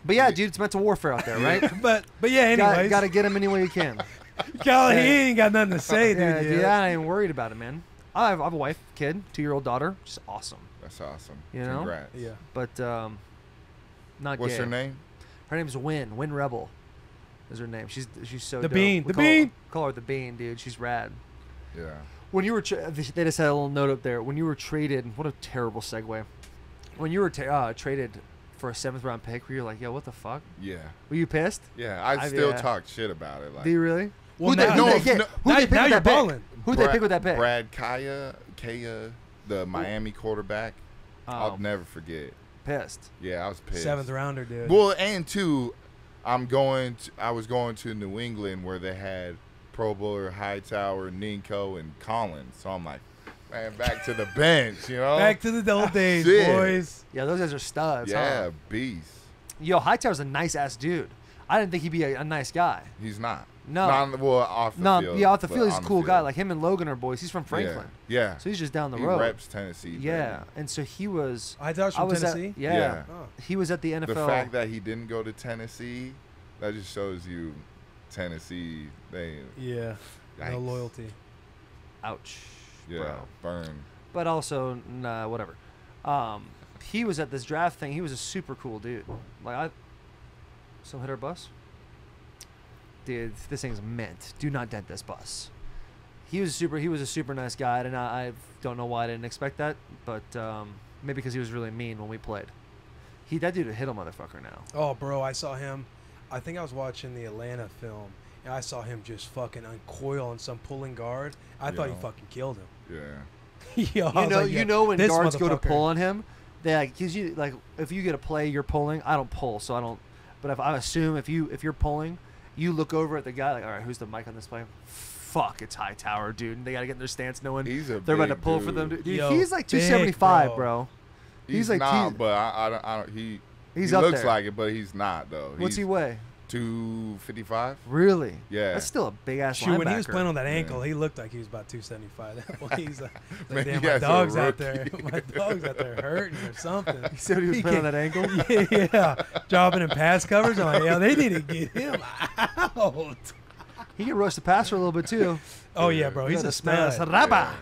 But yeah, dude, it's mental warfare out there, right? *laughs* But but yeah, Got, anyways, gotta get him any way you can. *laughs* Kyle, he Yeah. ain't got nothing to *laughs* say, dude. yeah, yet. dude, I ain't worried about it, man. I have, I have a wife, kid, two year old daughter, which is awesome. That's awesome. You know? Congrats. Yeah. But um, not What's gay. her name? Her name's Win. Win Rebel is her name. She's she's so The dope. Bean, We the call Bean. Her, call her the Bean, dude. She's rad. Yeah. When you were, tra- they just had a little note up there. When you were traded, what a terrible segue. When you were ta- uh, traded for a seventh round pick, were you like, yo, what the fuck? Yeah. Were you pissed? Yeah. I I- still yeah. talk shit about it. Like Do you really? Well, Who'd now- they, No, they, get? no- who'd now- they pick now with you're that pick? balling. Who'd they Brad- pick with that pick? Brad Kaaya, Kaaya, the Miami quarterback. I'll Oh, never forget. pissed. Yeah, I was pissed. Seventh rounder, dude. Well, and two, I'm going. To, I was going to New England where they had Pro Bowler Hightower, Ninko, and Collins. So I'm like, man, back to the bench, you know? Back to the old *laughs* days, Shit. boys. Yeah, those guys are studs. yeah, Huh? beast. Yo, Hightower's a nice ass dude. I didn't think he'd be a, a nice guy. He's not. No. Not on the- well, off the No, field. yeah, off the field, he's a on the cool guy. Like him and Logan are boys. He's from Franklin, Yeah. so he's just down the he road. reps Tennessee. yeah, baby. and so he was. Hightower's I from was Tennessee. At, yeah, Yeah. Oh. he was at the NFL. The fact that he didn't go to Tennessee, that just shows you Tennessee. They Yeah. No loyalty. ouch, yeah bro. burn. But also, nah, whatever. Um, he was at this draft thing. He was a super cool dude. Like I, some hit our bus. Dude, this thing's mint. Do not dent this bus. He was super. He was a super nice guy, and I, I don't know why I didn't expect that, but um, maybe because he was really mean when we played. He that dude hit a motherfucker now. Oh, bro, I saw him. I think I was watching the Atlanta film, and I saw him just fucking uncoil on some pulling guard. I thought he fucking killed him. Yeah. *laughs* Yo, You know, like, you know when guards go to pull on him, they like, cause you like if you get a play, you're pulling. I don't pull, so I don't. But if I assume if you if you're pulling, you look over at the guy like, all right, who's the mic on this play? Fuck, it's Hightower, dude. And they gotta get in their stance, knowing He's a they're about to big pull for them. Dude, Yo, he's like big, 275, bro. bro. He's, He's like not, two- but I, I don't. I don't. He. He's he up looks there. like it, but he's not though. What's he weigh? Two fifty five. Really? Yeah. That's still a big ass Shoot, when he was playing on that ankle, Yeah. he looked like he was about 275. Well, *laughs* he's *laughs* like, Man, damn, you my dog's out there. *laughs* My dog's out there hurting or something. He said he was He playing on can't- that ankle. yeah, yeah, dropping in pass coverage. I'm like, yeah, they need to get him out. He can rush the passer a little bit too. Oh yeah, bro, he's, he's a the smell of stud. Saraba.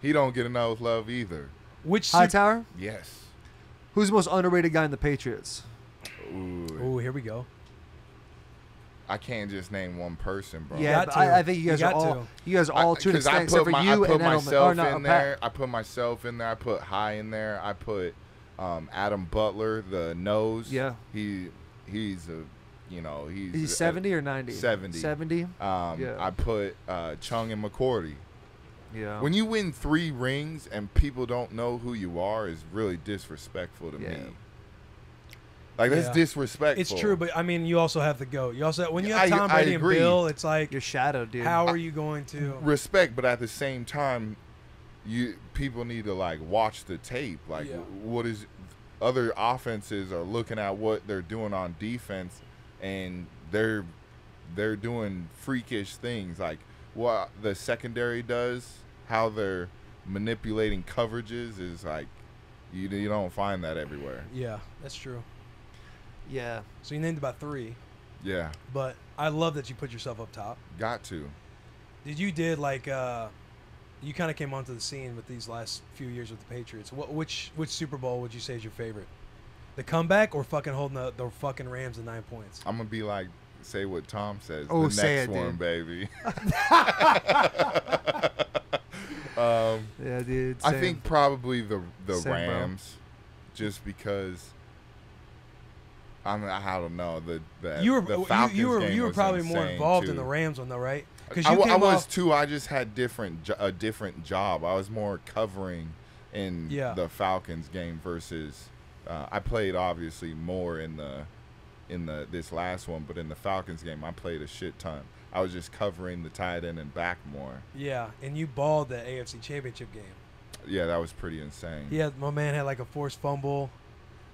He don't get enough love either. Which Super- Hightower. Yes. Who's the most underrated guy in the Patriots? Ooh. Oh, here we go. I can't just name one person, bro. Yeah, got but to. I, I think you You guys are got all to. you guys are all I- to an 'cause I extent, put for my- you I put and Edelman. myself or no, in Pat. there. I put myself in there. I put High in there. I put um, Adam Butler, the nose. Yeah. He he's a you know he's He's a- 70 or 90? 70. 70? Um, Yeah. I put uh, Chung and McCourty. Yeah. When you win three rings and people don't know who you are, is really disrespectful to Yeah. me. Like that's Yeah. disrespectful. It's true, but I mean, you also have the goat. You also when you have Tom I Brady and. Bill, it's like, Your shadow, dude. how are you going to? *laughs* respect, but at the same time, you people need to like watch the tape. Like, Yeah. what is other offenses are looking at what they're doing on defense, and they're they're doing freakish things like what the secondary does how they're manipulating coverages is like you you don't find that everywhere. Yeah, that's true. Yeah. So you named about three, Yeah, but I love that you put yourself up top. got to. Did you did like uh you kind of came onto the scene with these last few years with the Patriots. What which which Super Bowl would you say is your favorite? The comeback or fucking holding the, the fucking Rams to nine points? I'm gonna be like say what Tom says. Oh, the say next it, one, dude. baby. *laughs* *laughs* *laughs* um, Yeah, dude. I think probably the the Same, bro. Rams, just because. I mean, I don't know the the You were the Falcons you were you were probably more insane, involved in the Rams one though, right? Because I, you w- I came was off, too. I just had different jo- a different job. I was more covering in Yeah. the Falcons game versus uh, I played obviously more in the in the this last one, but in the Falcons game I played a shit ton. I was just covering the tight end and back more. Yeah, and you balled the AFC Championship game. Yeah, that was pretty insane. Yeah, my man had like a forced fumble,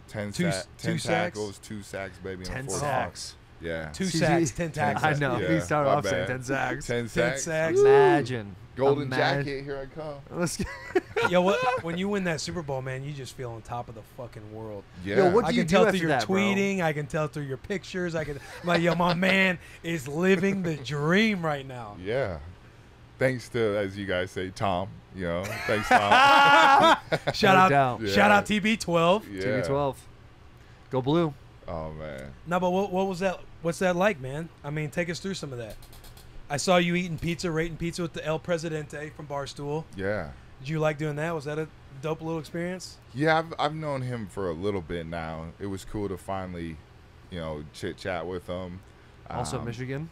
ten Two sa- s- ten two sacks? tackles, two sacks, baby, and a ten forced sacks. Yeah, two sacks, he- ten Ten tackles. I know. yeah, he started my off saying ten sacks. ten Ten sacks. sacks. Imagine. Golden Imagine- jacket, here I come. Let's get, *laughs* Yo, what, *laughs* when you win that Super Bowl, man, you just feel on top of the fucking world. Yeah, Yo, what I do you can do tell after through your that, bro? tweeting. I can tell through your pictures. I can, like, yo, my man is living the dream right now. Yeah. Thanks to, as you guys say, Tom. You know, thanks, Tom. *laughs* Shout No out, doubt. Yeah. shout out TB12. yeah. TB12. Go blue. Oh man. No, but what, what was that? What's that like, man? I mean, take us through some of that. I saw you eating pizza, rating pizza with the El Presidente from Barstool. Yeah. Did you like doing that? Was that a dope little experience? Yeah, I've, I've known him for a little bit now. It was cool to finally, you know, chit chat with him. Also Um, Michigan.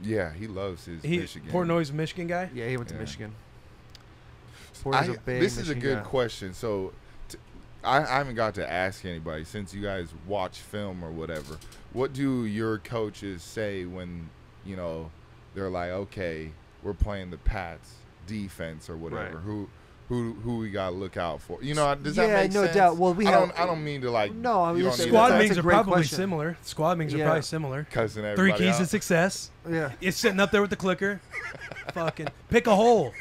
Yeah, he loves his He Michigan. Portnoy's a Michigan guy. Yeah, he went to Yeah. Michigan. I, Porter's a big this is a good guy. question. So, t- I, I haven't got to ask anybody since you guys watch film or whatever. What do your coaches say when you know they're like, okay, we're playing the Pats defense or whatever? Right. Who who who we gotta look out for? You know, does Yeah, that make no sense? doubt. Well, we I have- don't I don't mean to like. No, I mean, you just don't saying need Squad that's mings are probably question. similar. Squad mings are Yeah. probably similar. cussing Three keys out. to success. Yeah. It's sitting up there with the clicker. *laughs* fucking pick a hole.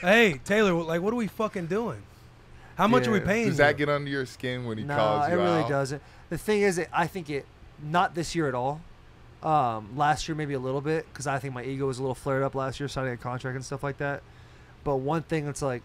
Hey Taylor, like what are we fucking doing? How much are we paying? Does that you? get under your skin when he No, calls you it really out? doesn't. The thing is, I think it not this year at all. Um, last year maybe a little bit because I think my ego was a little flared up last year, signing a contract and stuff like that. But one thing that's like,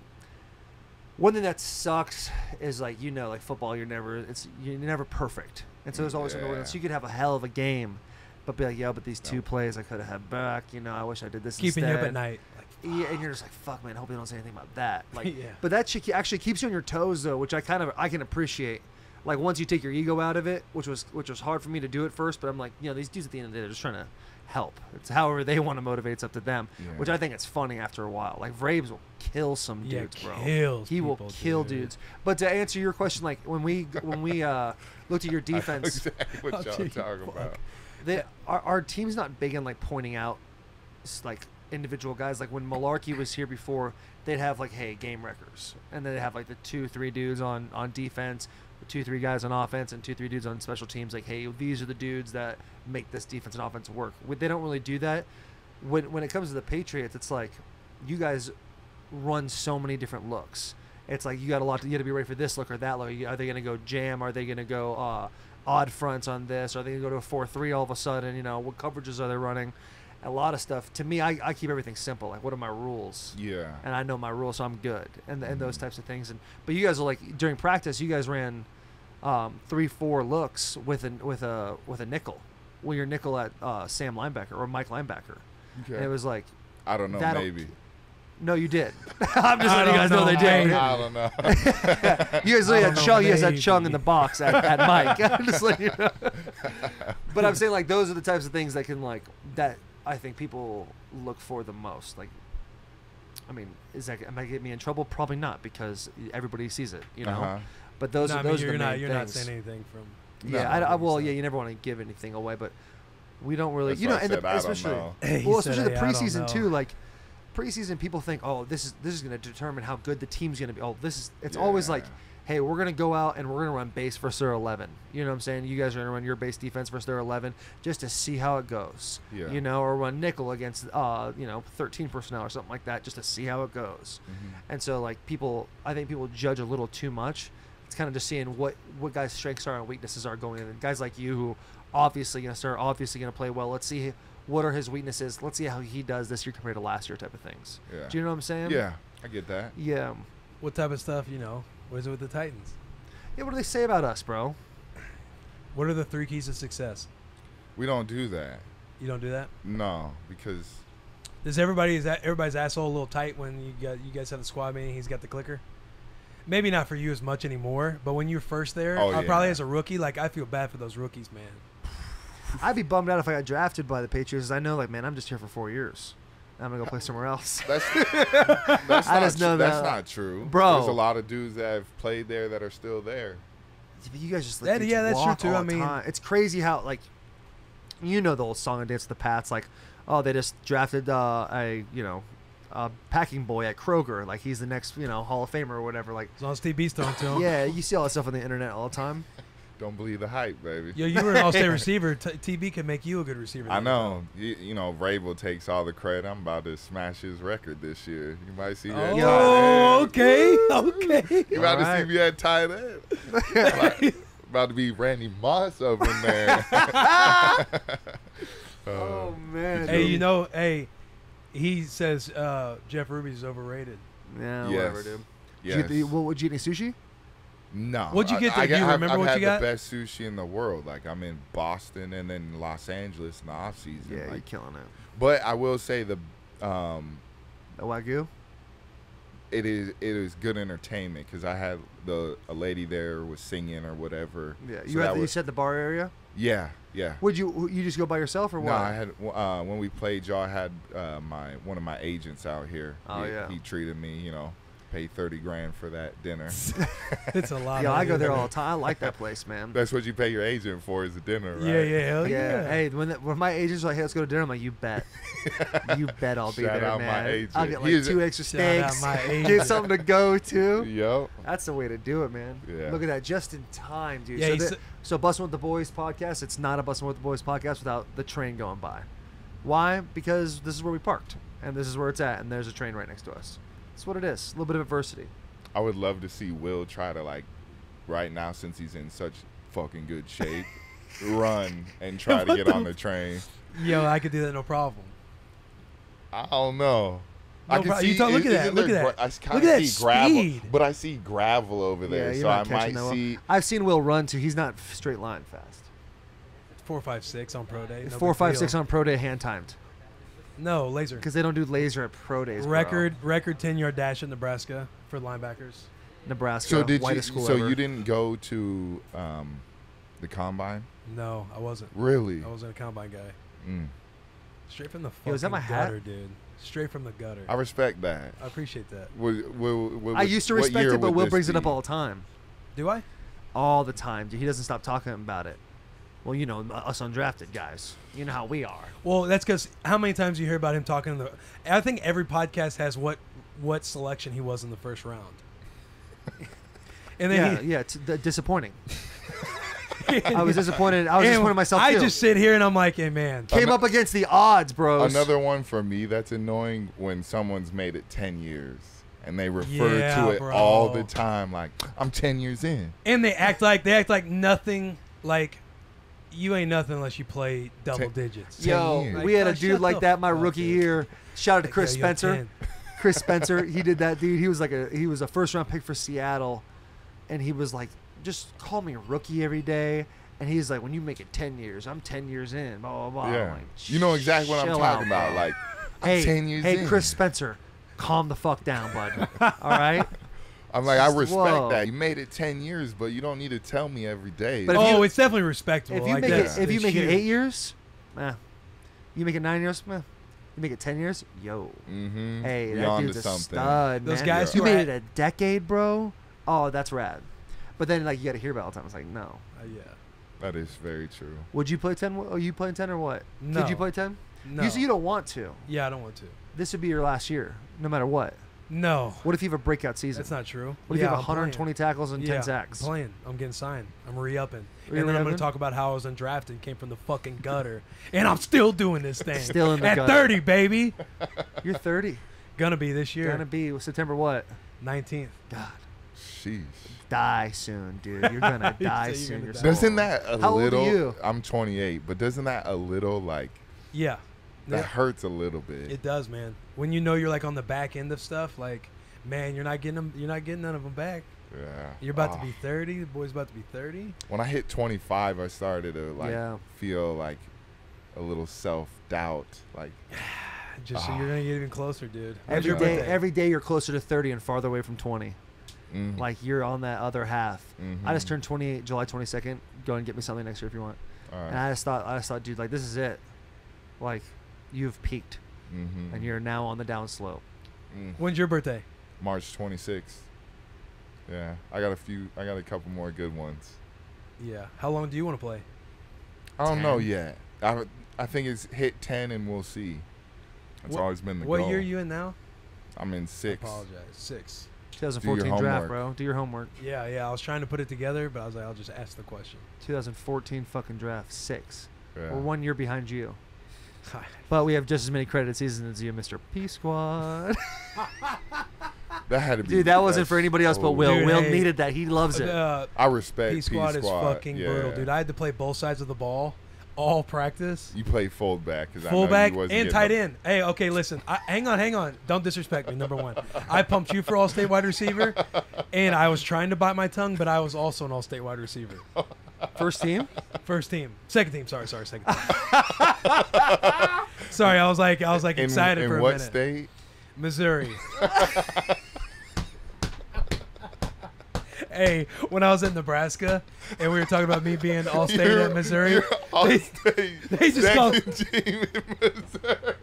one thing that sucks is like you know like football, you're never it's you're never perfect, and so there's always something going on. So you could have a hell of a game, but be like, yeah, but these two No. plays I could have had back. You know, I wish I did this. keeping you up at night? And you're just like, fuck, man. I Hope they don't say anything about that. *laughs* Like, Yeah. but that shit actually keeps you on your toes, though, which I kind of I can appreciate. Like once you take your ego out of it, which was which was hard for me to do at first, but I'm like, you know, these dudes at the end of the day, they're just trying to help. It's however they want to motivate. It's up to them. Yeah. Which I think it's funny after a while. Like Vraves will kill some Yeah, dudes, bro. kills he will kill dude. dudes. But to answer your question, like when we when we uh, looked at your *laughs* defense, exactly what *laughs* y'all talking about. they, our, our team's not big on like pointing out like individual guys like when Mularkey was here before they'd have like hey game wreckers and then they'd have like the two three dudes on on defense two three guys on offense and two three dudes on special teams like hey these are the dudes that make this defense and offense work they don't really do that when when it comes to the patriots it's like you guys run so many different looks it's like you got a lot to, you got to be ready for this look or that look are they going to go jam are they going to go uh odd fronts on this? Are they going to go to a 4 3 all of a sudden? You know, what coverages are they running? A lot of stuff. To me, I, I keep everything simple. Like, what are my rules? Yeah. And I know my rules, so I'm good. And, and those Mhm. types of things. And But you guys are like, during practice, you guys ran um, three, four looks with a, with a, with a nickel. Well, your nickel at uh, Sam linebacker or Mike linebacker. Okay. And it was like, I don't know, maybe. no, you did. *laughs* I'm just I letting you guys don't know they did. maybe. I don't know. *laughs* *laughs* you guys I had Chung. You guys had Chung in the box at, at Mike. I'm just letting you know. But I'm saying like those are the types of things that can like that I think people look for the most. Like, I mean, is that am I get me in trouble? Probably not because everybody sees it, you know. Uh-huh. But those no, are I mean, those you're are the not main you're not saying anything from. yeah, No, I, I, well, yeah, you never want to give anything away, but we don't really, That's you know, I and the, I don't especially know. *laughs* Hey, he well, said, especially the "Hey, I don't preseason know." too. Like preseason, people think, oh, this is this is going to determine how good the team's going to be. Oh, this is. It's Yeah. always like hey, we're gonna go out and we're gonna run base versus their eleven. You know what I'm saying? You guys are gonna run your base defense versus their eleven just to see how it goes. Yeah. You know, or run nickel against uh, you know, 13 personnel or something like that just to see how it goes. Mm-hmm. And so like people, I think people judge a little too much. It's kind of just seeing what what guys' strengths are and weaknesses are going in. And guys like you who obviously gonna start, obviously gonna play well. Let's see what are his weaknesses. Let's see how he does this year compared to last year, type of things. Yeah. Do you know what I'm saying? Yeah, I get that. Yeah. What type of stuff, you know? What is it with the Titans? Yeah. What do they say about us, bro? What are the three keys to success? We don't do that. You don't do that. No, because Does everybody is that everybody's asshole a little tight when you got you guys have the squad meeting? He's got the clicker. Maybe not for you as much anymore, but when you're first there, Oh, uh, yeah. probably as a rookie, like I feel bad for those rookies, man. I'd be bummed out if I got drafted by the Patriots. I know, like, man, I'm just here for four years. I'm gonna go play somewhere else. *laughs* that's *laughs* that's I not just know tru- that's that- not true, Bro. There's a lot of dudes that have played there that are still there. But you guys just That- like, you yeah, that's true, too. I mean- time. it's crazy how like you know the old song and dance of the Pats, like oh they just drafted uh, a you know a packing boy at Kroger, like he's the next you know Hall of Famer or whatever. Like As long as TB's throwing to him. yeah, you see all that stuff on the internet all the time. *laughs* Don't believe the hype, baby. Yo, you were an all-state *laughs* receiver. T- TB can make you a good receiver. I know. You, you know, Vrabel takes all the credit. I'm about to smash his record this year. You might see that. Oh, okay, okay. You about to see me at tight end. *laughs* about, about to be Randy Moss over in there. *laughs* Oh man. Hey, you know, hey, he says uh, Jeff Ruby's overrated. Yeah, Yes. whatever, dude. Did you, yes. the- what would you eat? Any sushi? No. What'd you get I, there? Do you I've- remember I've what you got? the best sushi in the world. Like I'm in Boston and then Los Angeles in the off season. Yeah, you're killing it. but I will say the um, A wagyu. it is it is good entertainment because I had the a lady there was singing or whatever. Yeah, you that had the, you said the bar area. yeah yeah. Would you you just go by yourself or what? No, I had uh, when we played y'all. I had uh, my one of my agents out here. Oh, he, yeah. he treated me. You know, paid thirty grand for that dinner. *laughs* It's a lot. Yeah, I go there all the time. I like that *laughs* place, man. That's what you pay your agent for is the dinner, right? Yeah, yeah, hell yeah. yeah. Hey, when the, when my agents like, "Hey, let's go to dinner," I'm like, "You bet, you *laughs* bet I'll be Shout there, out my man. agent. I'll get like is- two extra Shout steaks, get something to go to. Yep. That's the way to do it, man. Yeah. Look at that, just in time, dude. Yeah, so, he's- the, so Bussin' with the Boys podcast, it's not a Bussin' with the Boys podcast without the train going by. Why? Because this is where we parked, and this is where it's at, and there's a train right next to us. That's what it is. A little bit of adversity. I would love to see Will try to like, right now since he's in such fucking good shape, *laughs* run and try to get the on the train. Yo, I could do that no problem. I don't know. No I can pro- you talk- look at isn't that, look at gra- I Look kind at of that see gravel, speed. but I see gravel over there, yeah, so I might that well. see. I've seen Will run too. He's not straight line fast. Four, five, six on pro day. no Four, five, deal. six on pro day hand timed No laser. because they don't do laser at pro days. bro. Record record ten yard dash in Nebraska for linebackers. Nebraska. So did you? whitest school So ever. you didn't go to um, the combine? No, I wasn't. Really? I wasn't a combine guy. Mm. Straight from the fucking Yo, is that my hat? gutter, dude. Straight from the gutter. I respect that. I appreciate that. Would- would- would- I used to what respect year it, but would Will this brings it up be? all the time. Do I? All the time. Dude. He doesn't stop talking about it. Well, you know, us undrafted guys. You know how we are. Well, that's because how many times you hear about him talking in the? I think every podcast has what what selection he was in the first round. *laughs* And yeah, then yeah. It's d- disappointing. *laughs* I was disappointed. I was disappointed myself I too. just sit here and I'm like, hey man, came up against the odds, bro. Another one for me that's annoying when someone's made it 10 years and they refer Yeah, to it bro. all the time like I'm 10 years in. and they act like they act like nothing. Like you ain't nothing unless you play double Ten- digits. Yo, years. we had a Like, dude shut like that my fuck rookie up. year. Shout out to Like, Chris yo, you're Spencer. 10. *laughs* Chris Spencer, *laughs* he did that, dude. He was like a he was a first round pick for Seattle, and he was like, just call me rookie every day. And he's like, when you make it ten years, I'm ten years in. Blah blah blah. I'm yeah. like, you know exactly what I'm chill talking out, about. bro. Like I'm hey, 10 years hey, in. Chris Spencer, calm the fuck down, bud. *laughs* All right. I'm like I respect whoa. that. You made it 10 years, but you don't need to tell me every day. But oh, you- it's definitely respectable. If you like make that's- it, if you that's make it eight years, eh. You make it nine years, eh. You make it ten years, yo. mm-hmm. Hey, we that dude's a something. stud, Those man. guys you made it a decade, bro. Oh, that's rad. But then, like, you got to hear about it all the time. It's like, no. Uh, yeah. That is very true. Would you play ten? Oh, you playing ten or what? No. Did you play ten? No. You say you don't want to. Yeah, I don't want to. This would be your last year, no matter what. No, What if you have a breakout season? that's not true. What if yeah, you have I'm playing. 120 tackles and yeah, 10 sacks? I'm playing. I'm getting signed. I'm re-upping. You're and then I'm going to talk about how I was undrafted, came from the fucking gutter, and I'm still doing this thing. Still in the at gutter. 30, baby. You're 30. Gonna be this year. Gonna be September what? 19th. God, Sheesh. die soon, dude. You're gonna *laughs* You die say you're soon. gonna die. Doesn't that a How old are little? you? I'm 28, but doesn't that a little like Yeah. that Yeah. hurts a little bit? It does, man. When you know you're like on the back end of stuff, like, man, you're not getting them. You're not getting none of them back. yeah. You're about Ah. to be 30. The boy's about to be 30. When I hit 25, I started to like Yeah. feel like a little self doubt. Like *sighs* Just so Ah. you're gonna get even closer, dude. When's Every your day, birthday? every day you're closer to 30 and farther away from 20. mm, Like you're on that other half. I just mhm. turned 28, July 22nd. Go and get me something next year if you want. All And. I just thought, I just thought, dude, like this is it. Like, you've peaked Mhm. and you're now on the downslope. Mm. When's your birthday? March 26th. Yeah, I got a few. I got a couple more good ones. Yeah. How long do you want to play? I don't know yet. I I think it's hit 10 and we'll see. That's What- always been the What goal. year are you in now? I'm in six. I apologize. Six. 2014 draft, homework. bro. Do your homework. Yeah, yeah. I was trying to put it together, but I was like, I'll just ask the question. 2014 fucking draft, six. Yeah. We're one year behind you. *laughs* But we have just as many credited seasons as you, Mr. P Squad. *laughs* That had to be. Dude, that wasn't that's for anybody else but Will. Dude, Will hey. needed that. He loves it. Uh, I respect P squad is fucking yeah. brutal, dude. I had to play both sides of the ball, all practice. You play fullback because Fullback I wasn't and tight the- end. Hey, okay, listen. I, hang on, hang on. Don't disrespect me. Number one, I pumped you for all state wide receiver, and I was trying to bite my tongue, but I was also an all state wide receiver. *laughs* First team? First team, second team. Sorry, sorry, second team. *laughs* sorry, I was like, I was like In, excited in for a what minute. state? Missouri. *laughs* hey, when I was in Nebraska and we were talking about me being all state You're- at Missouri, you're all they- state *laughs* they just call- second team in Missouri.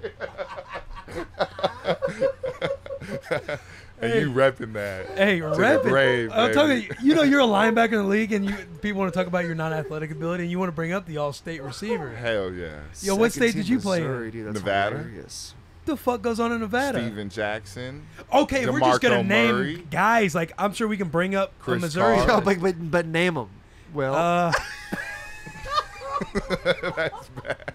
And Hey. you repping that. Hey, the rep it. grave, I'm baby. talking. You know, you're a linebacker in the league, and you people want to talk about your non-athletic ability, and you want to bring up the all-state receiver. Hell yeah. Yo, what state did team you play in? Dude, Nevada? hilarious. What the fuck goes on in Nevada? Steven Jackson. Okay, we're just gonna name Murray. guys. Like I'm sure we can bring up Chris a Missouri. Carr. *laughs* No, but, but, but name them. Well, Uh, *laughs* *laughs* That's bad.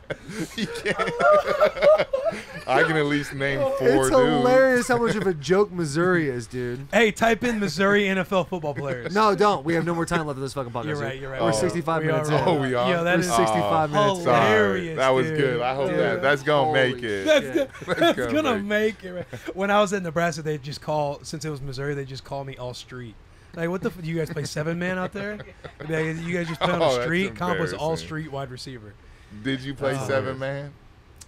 You can't. *laughs* I can at least name four it's dudes. hilarious how much of a joke Missouri is, dude. hey, type in Missouri NFL football players. No, don't. We have no more time left of this fucking podcast. You're right. You're right. We're Oh. 65 We minutes are in. right. Oh, we are? Yo, that We're is 65 minutes. Hilarious. Sorry, that was dude. good. I hope Dude. that that's gonna Holy make it. That's, Yeah. go- That's that's gonna gonna *laughs* make- make it. Right. When I was in Nebraska, they just call since it was Missouri, they just call me all street. Like, what the? F- do you guys play seven man out there? *laughs* Like, you guys just play on Oh, the that's street. Comp was all embarrassing. street wide receiver. Did you play Oh. seven man?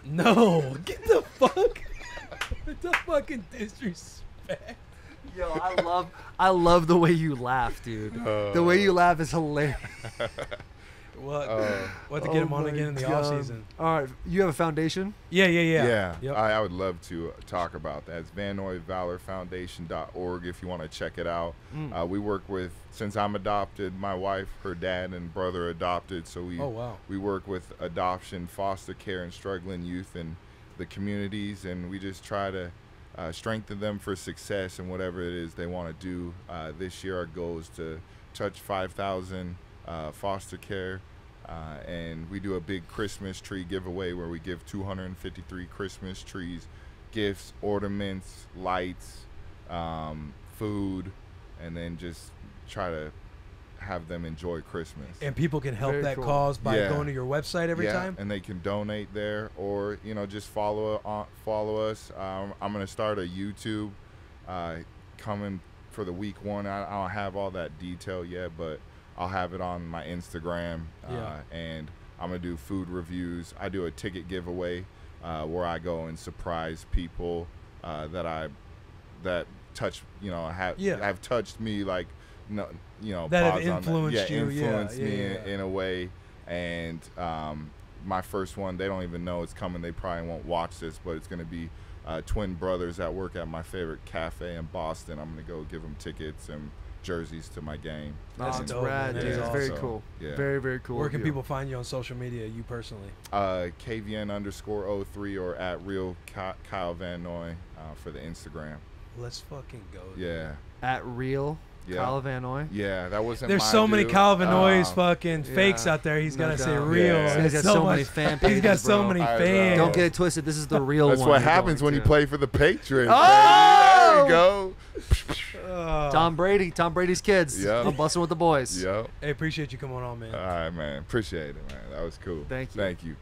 No, get the fuck. *laughs* the fucfucking disrespect. Yo, I love, I love the way you laugh, dude. Oh. the way you laugh is hilarious. *laughs* What? *laughs* Uh, what to get him Oh on again in the God. off season? All right, you have a foundation. Yeah, yeah, yeah. Yeah, Yep. I, I would love to talk about that. It's VanNoyValorFoundation.org if you want to check it out. Mm. Uh, we work with, since I'm adopted, my wife, her dad, and brother adopted, so we oh wow. we work with adoption, foster care, and struggling youth in the communities, and we just try to uh, strengthen them for success and whatever it is they want to do. Uh, this year, our goal is to touch 5,000 uh, foster care. Uh, and we do a big Christmas tree giveaway where we give 253 Christmas trees, gifts, ornaments, lights, um, food, and then just try to have them enjoy Christmas. And people can help Very that cool. cause by Yeah. going to your website every yeah, time. and they can donate there, or you know, just follow uh, follow us. Um, I'm gonna start a YouTube uh, coming for the week one. I, I don't have all that detail yet, but I'll have it on my Instagram, uh, Yeah. and I'm gonna do food reviews. I do a ticket giveaway uh, where I go and surprise people uh, that I that touch, you know, have Yeah. have touched me like. No, you know, That have influenced yeah, you, influenced yeah, me in, in a way and um, my first one they don't even know it's coming they probably won't watch this but it's going to be uh, twin brothers that work at my favorite cafe in boston i'm going to go give them tickets and jerseys to my game That's oh, dope, rad, dude. That It's is very awesome. cool. Yeah. Very, very cool. Where can you. people find you on social media? You personally? uh, kvn underscore 03 or at real kyle van noy uh, for the instagram Let's fucking go. dude. Yeah. At real Yeah. Kyle Van Noy. Yeah, that wasn't. There's my so many dude. Kyle Van Noys Um, fucking fakes out there. He's no got to say real. Yeah. There's *laughs* He's got so many fan He's got so bro. many I know. fans. Don't get it twisted. This is the real That's one. what happens going when you play for the Patriots. Oh! There you go. Oh. Tom Brady, Tom Brady's kids. Yeah. I'm busting with the boys. Yep. Hey, appreciate you coming on, man. All right, man. Appreciate it, man. That was cool. Thank you. Thank you.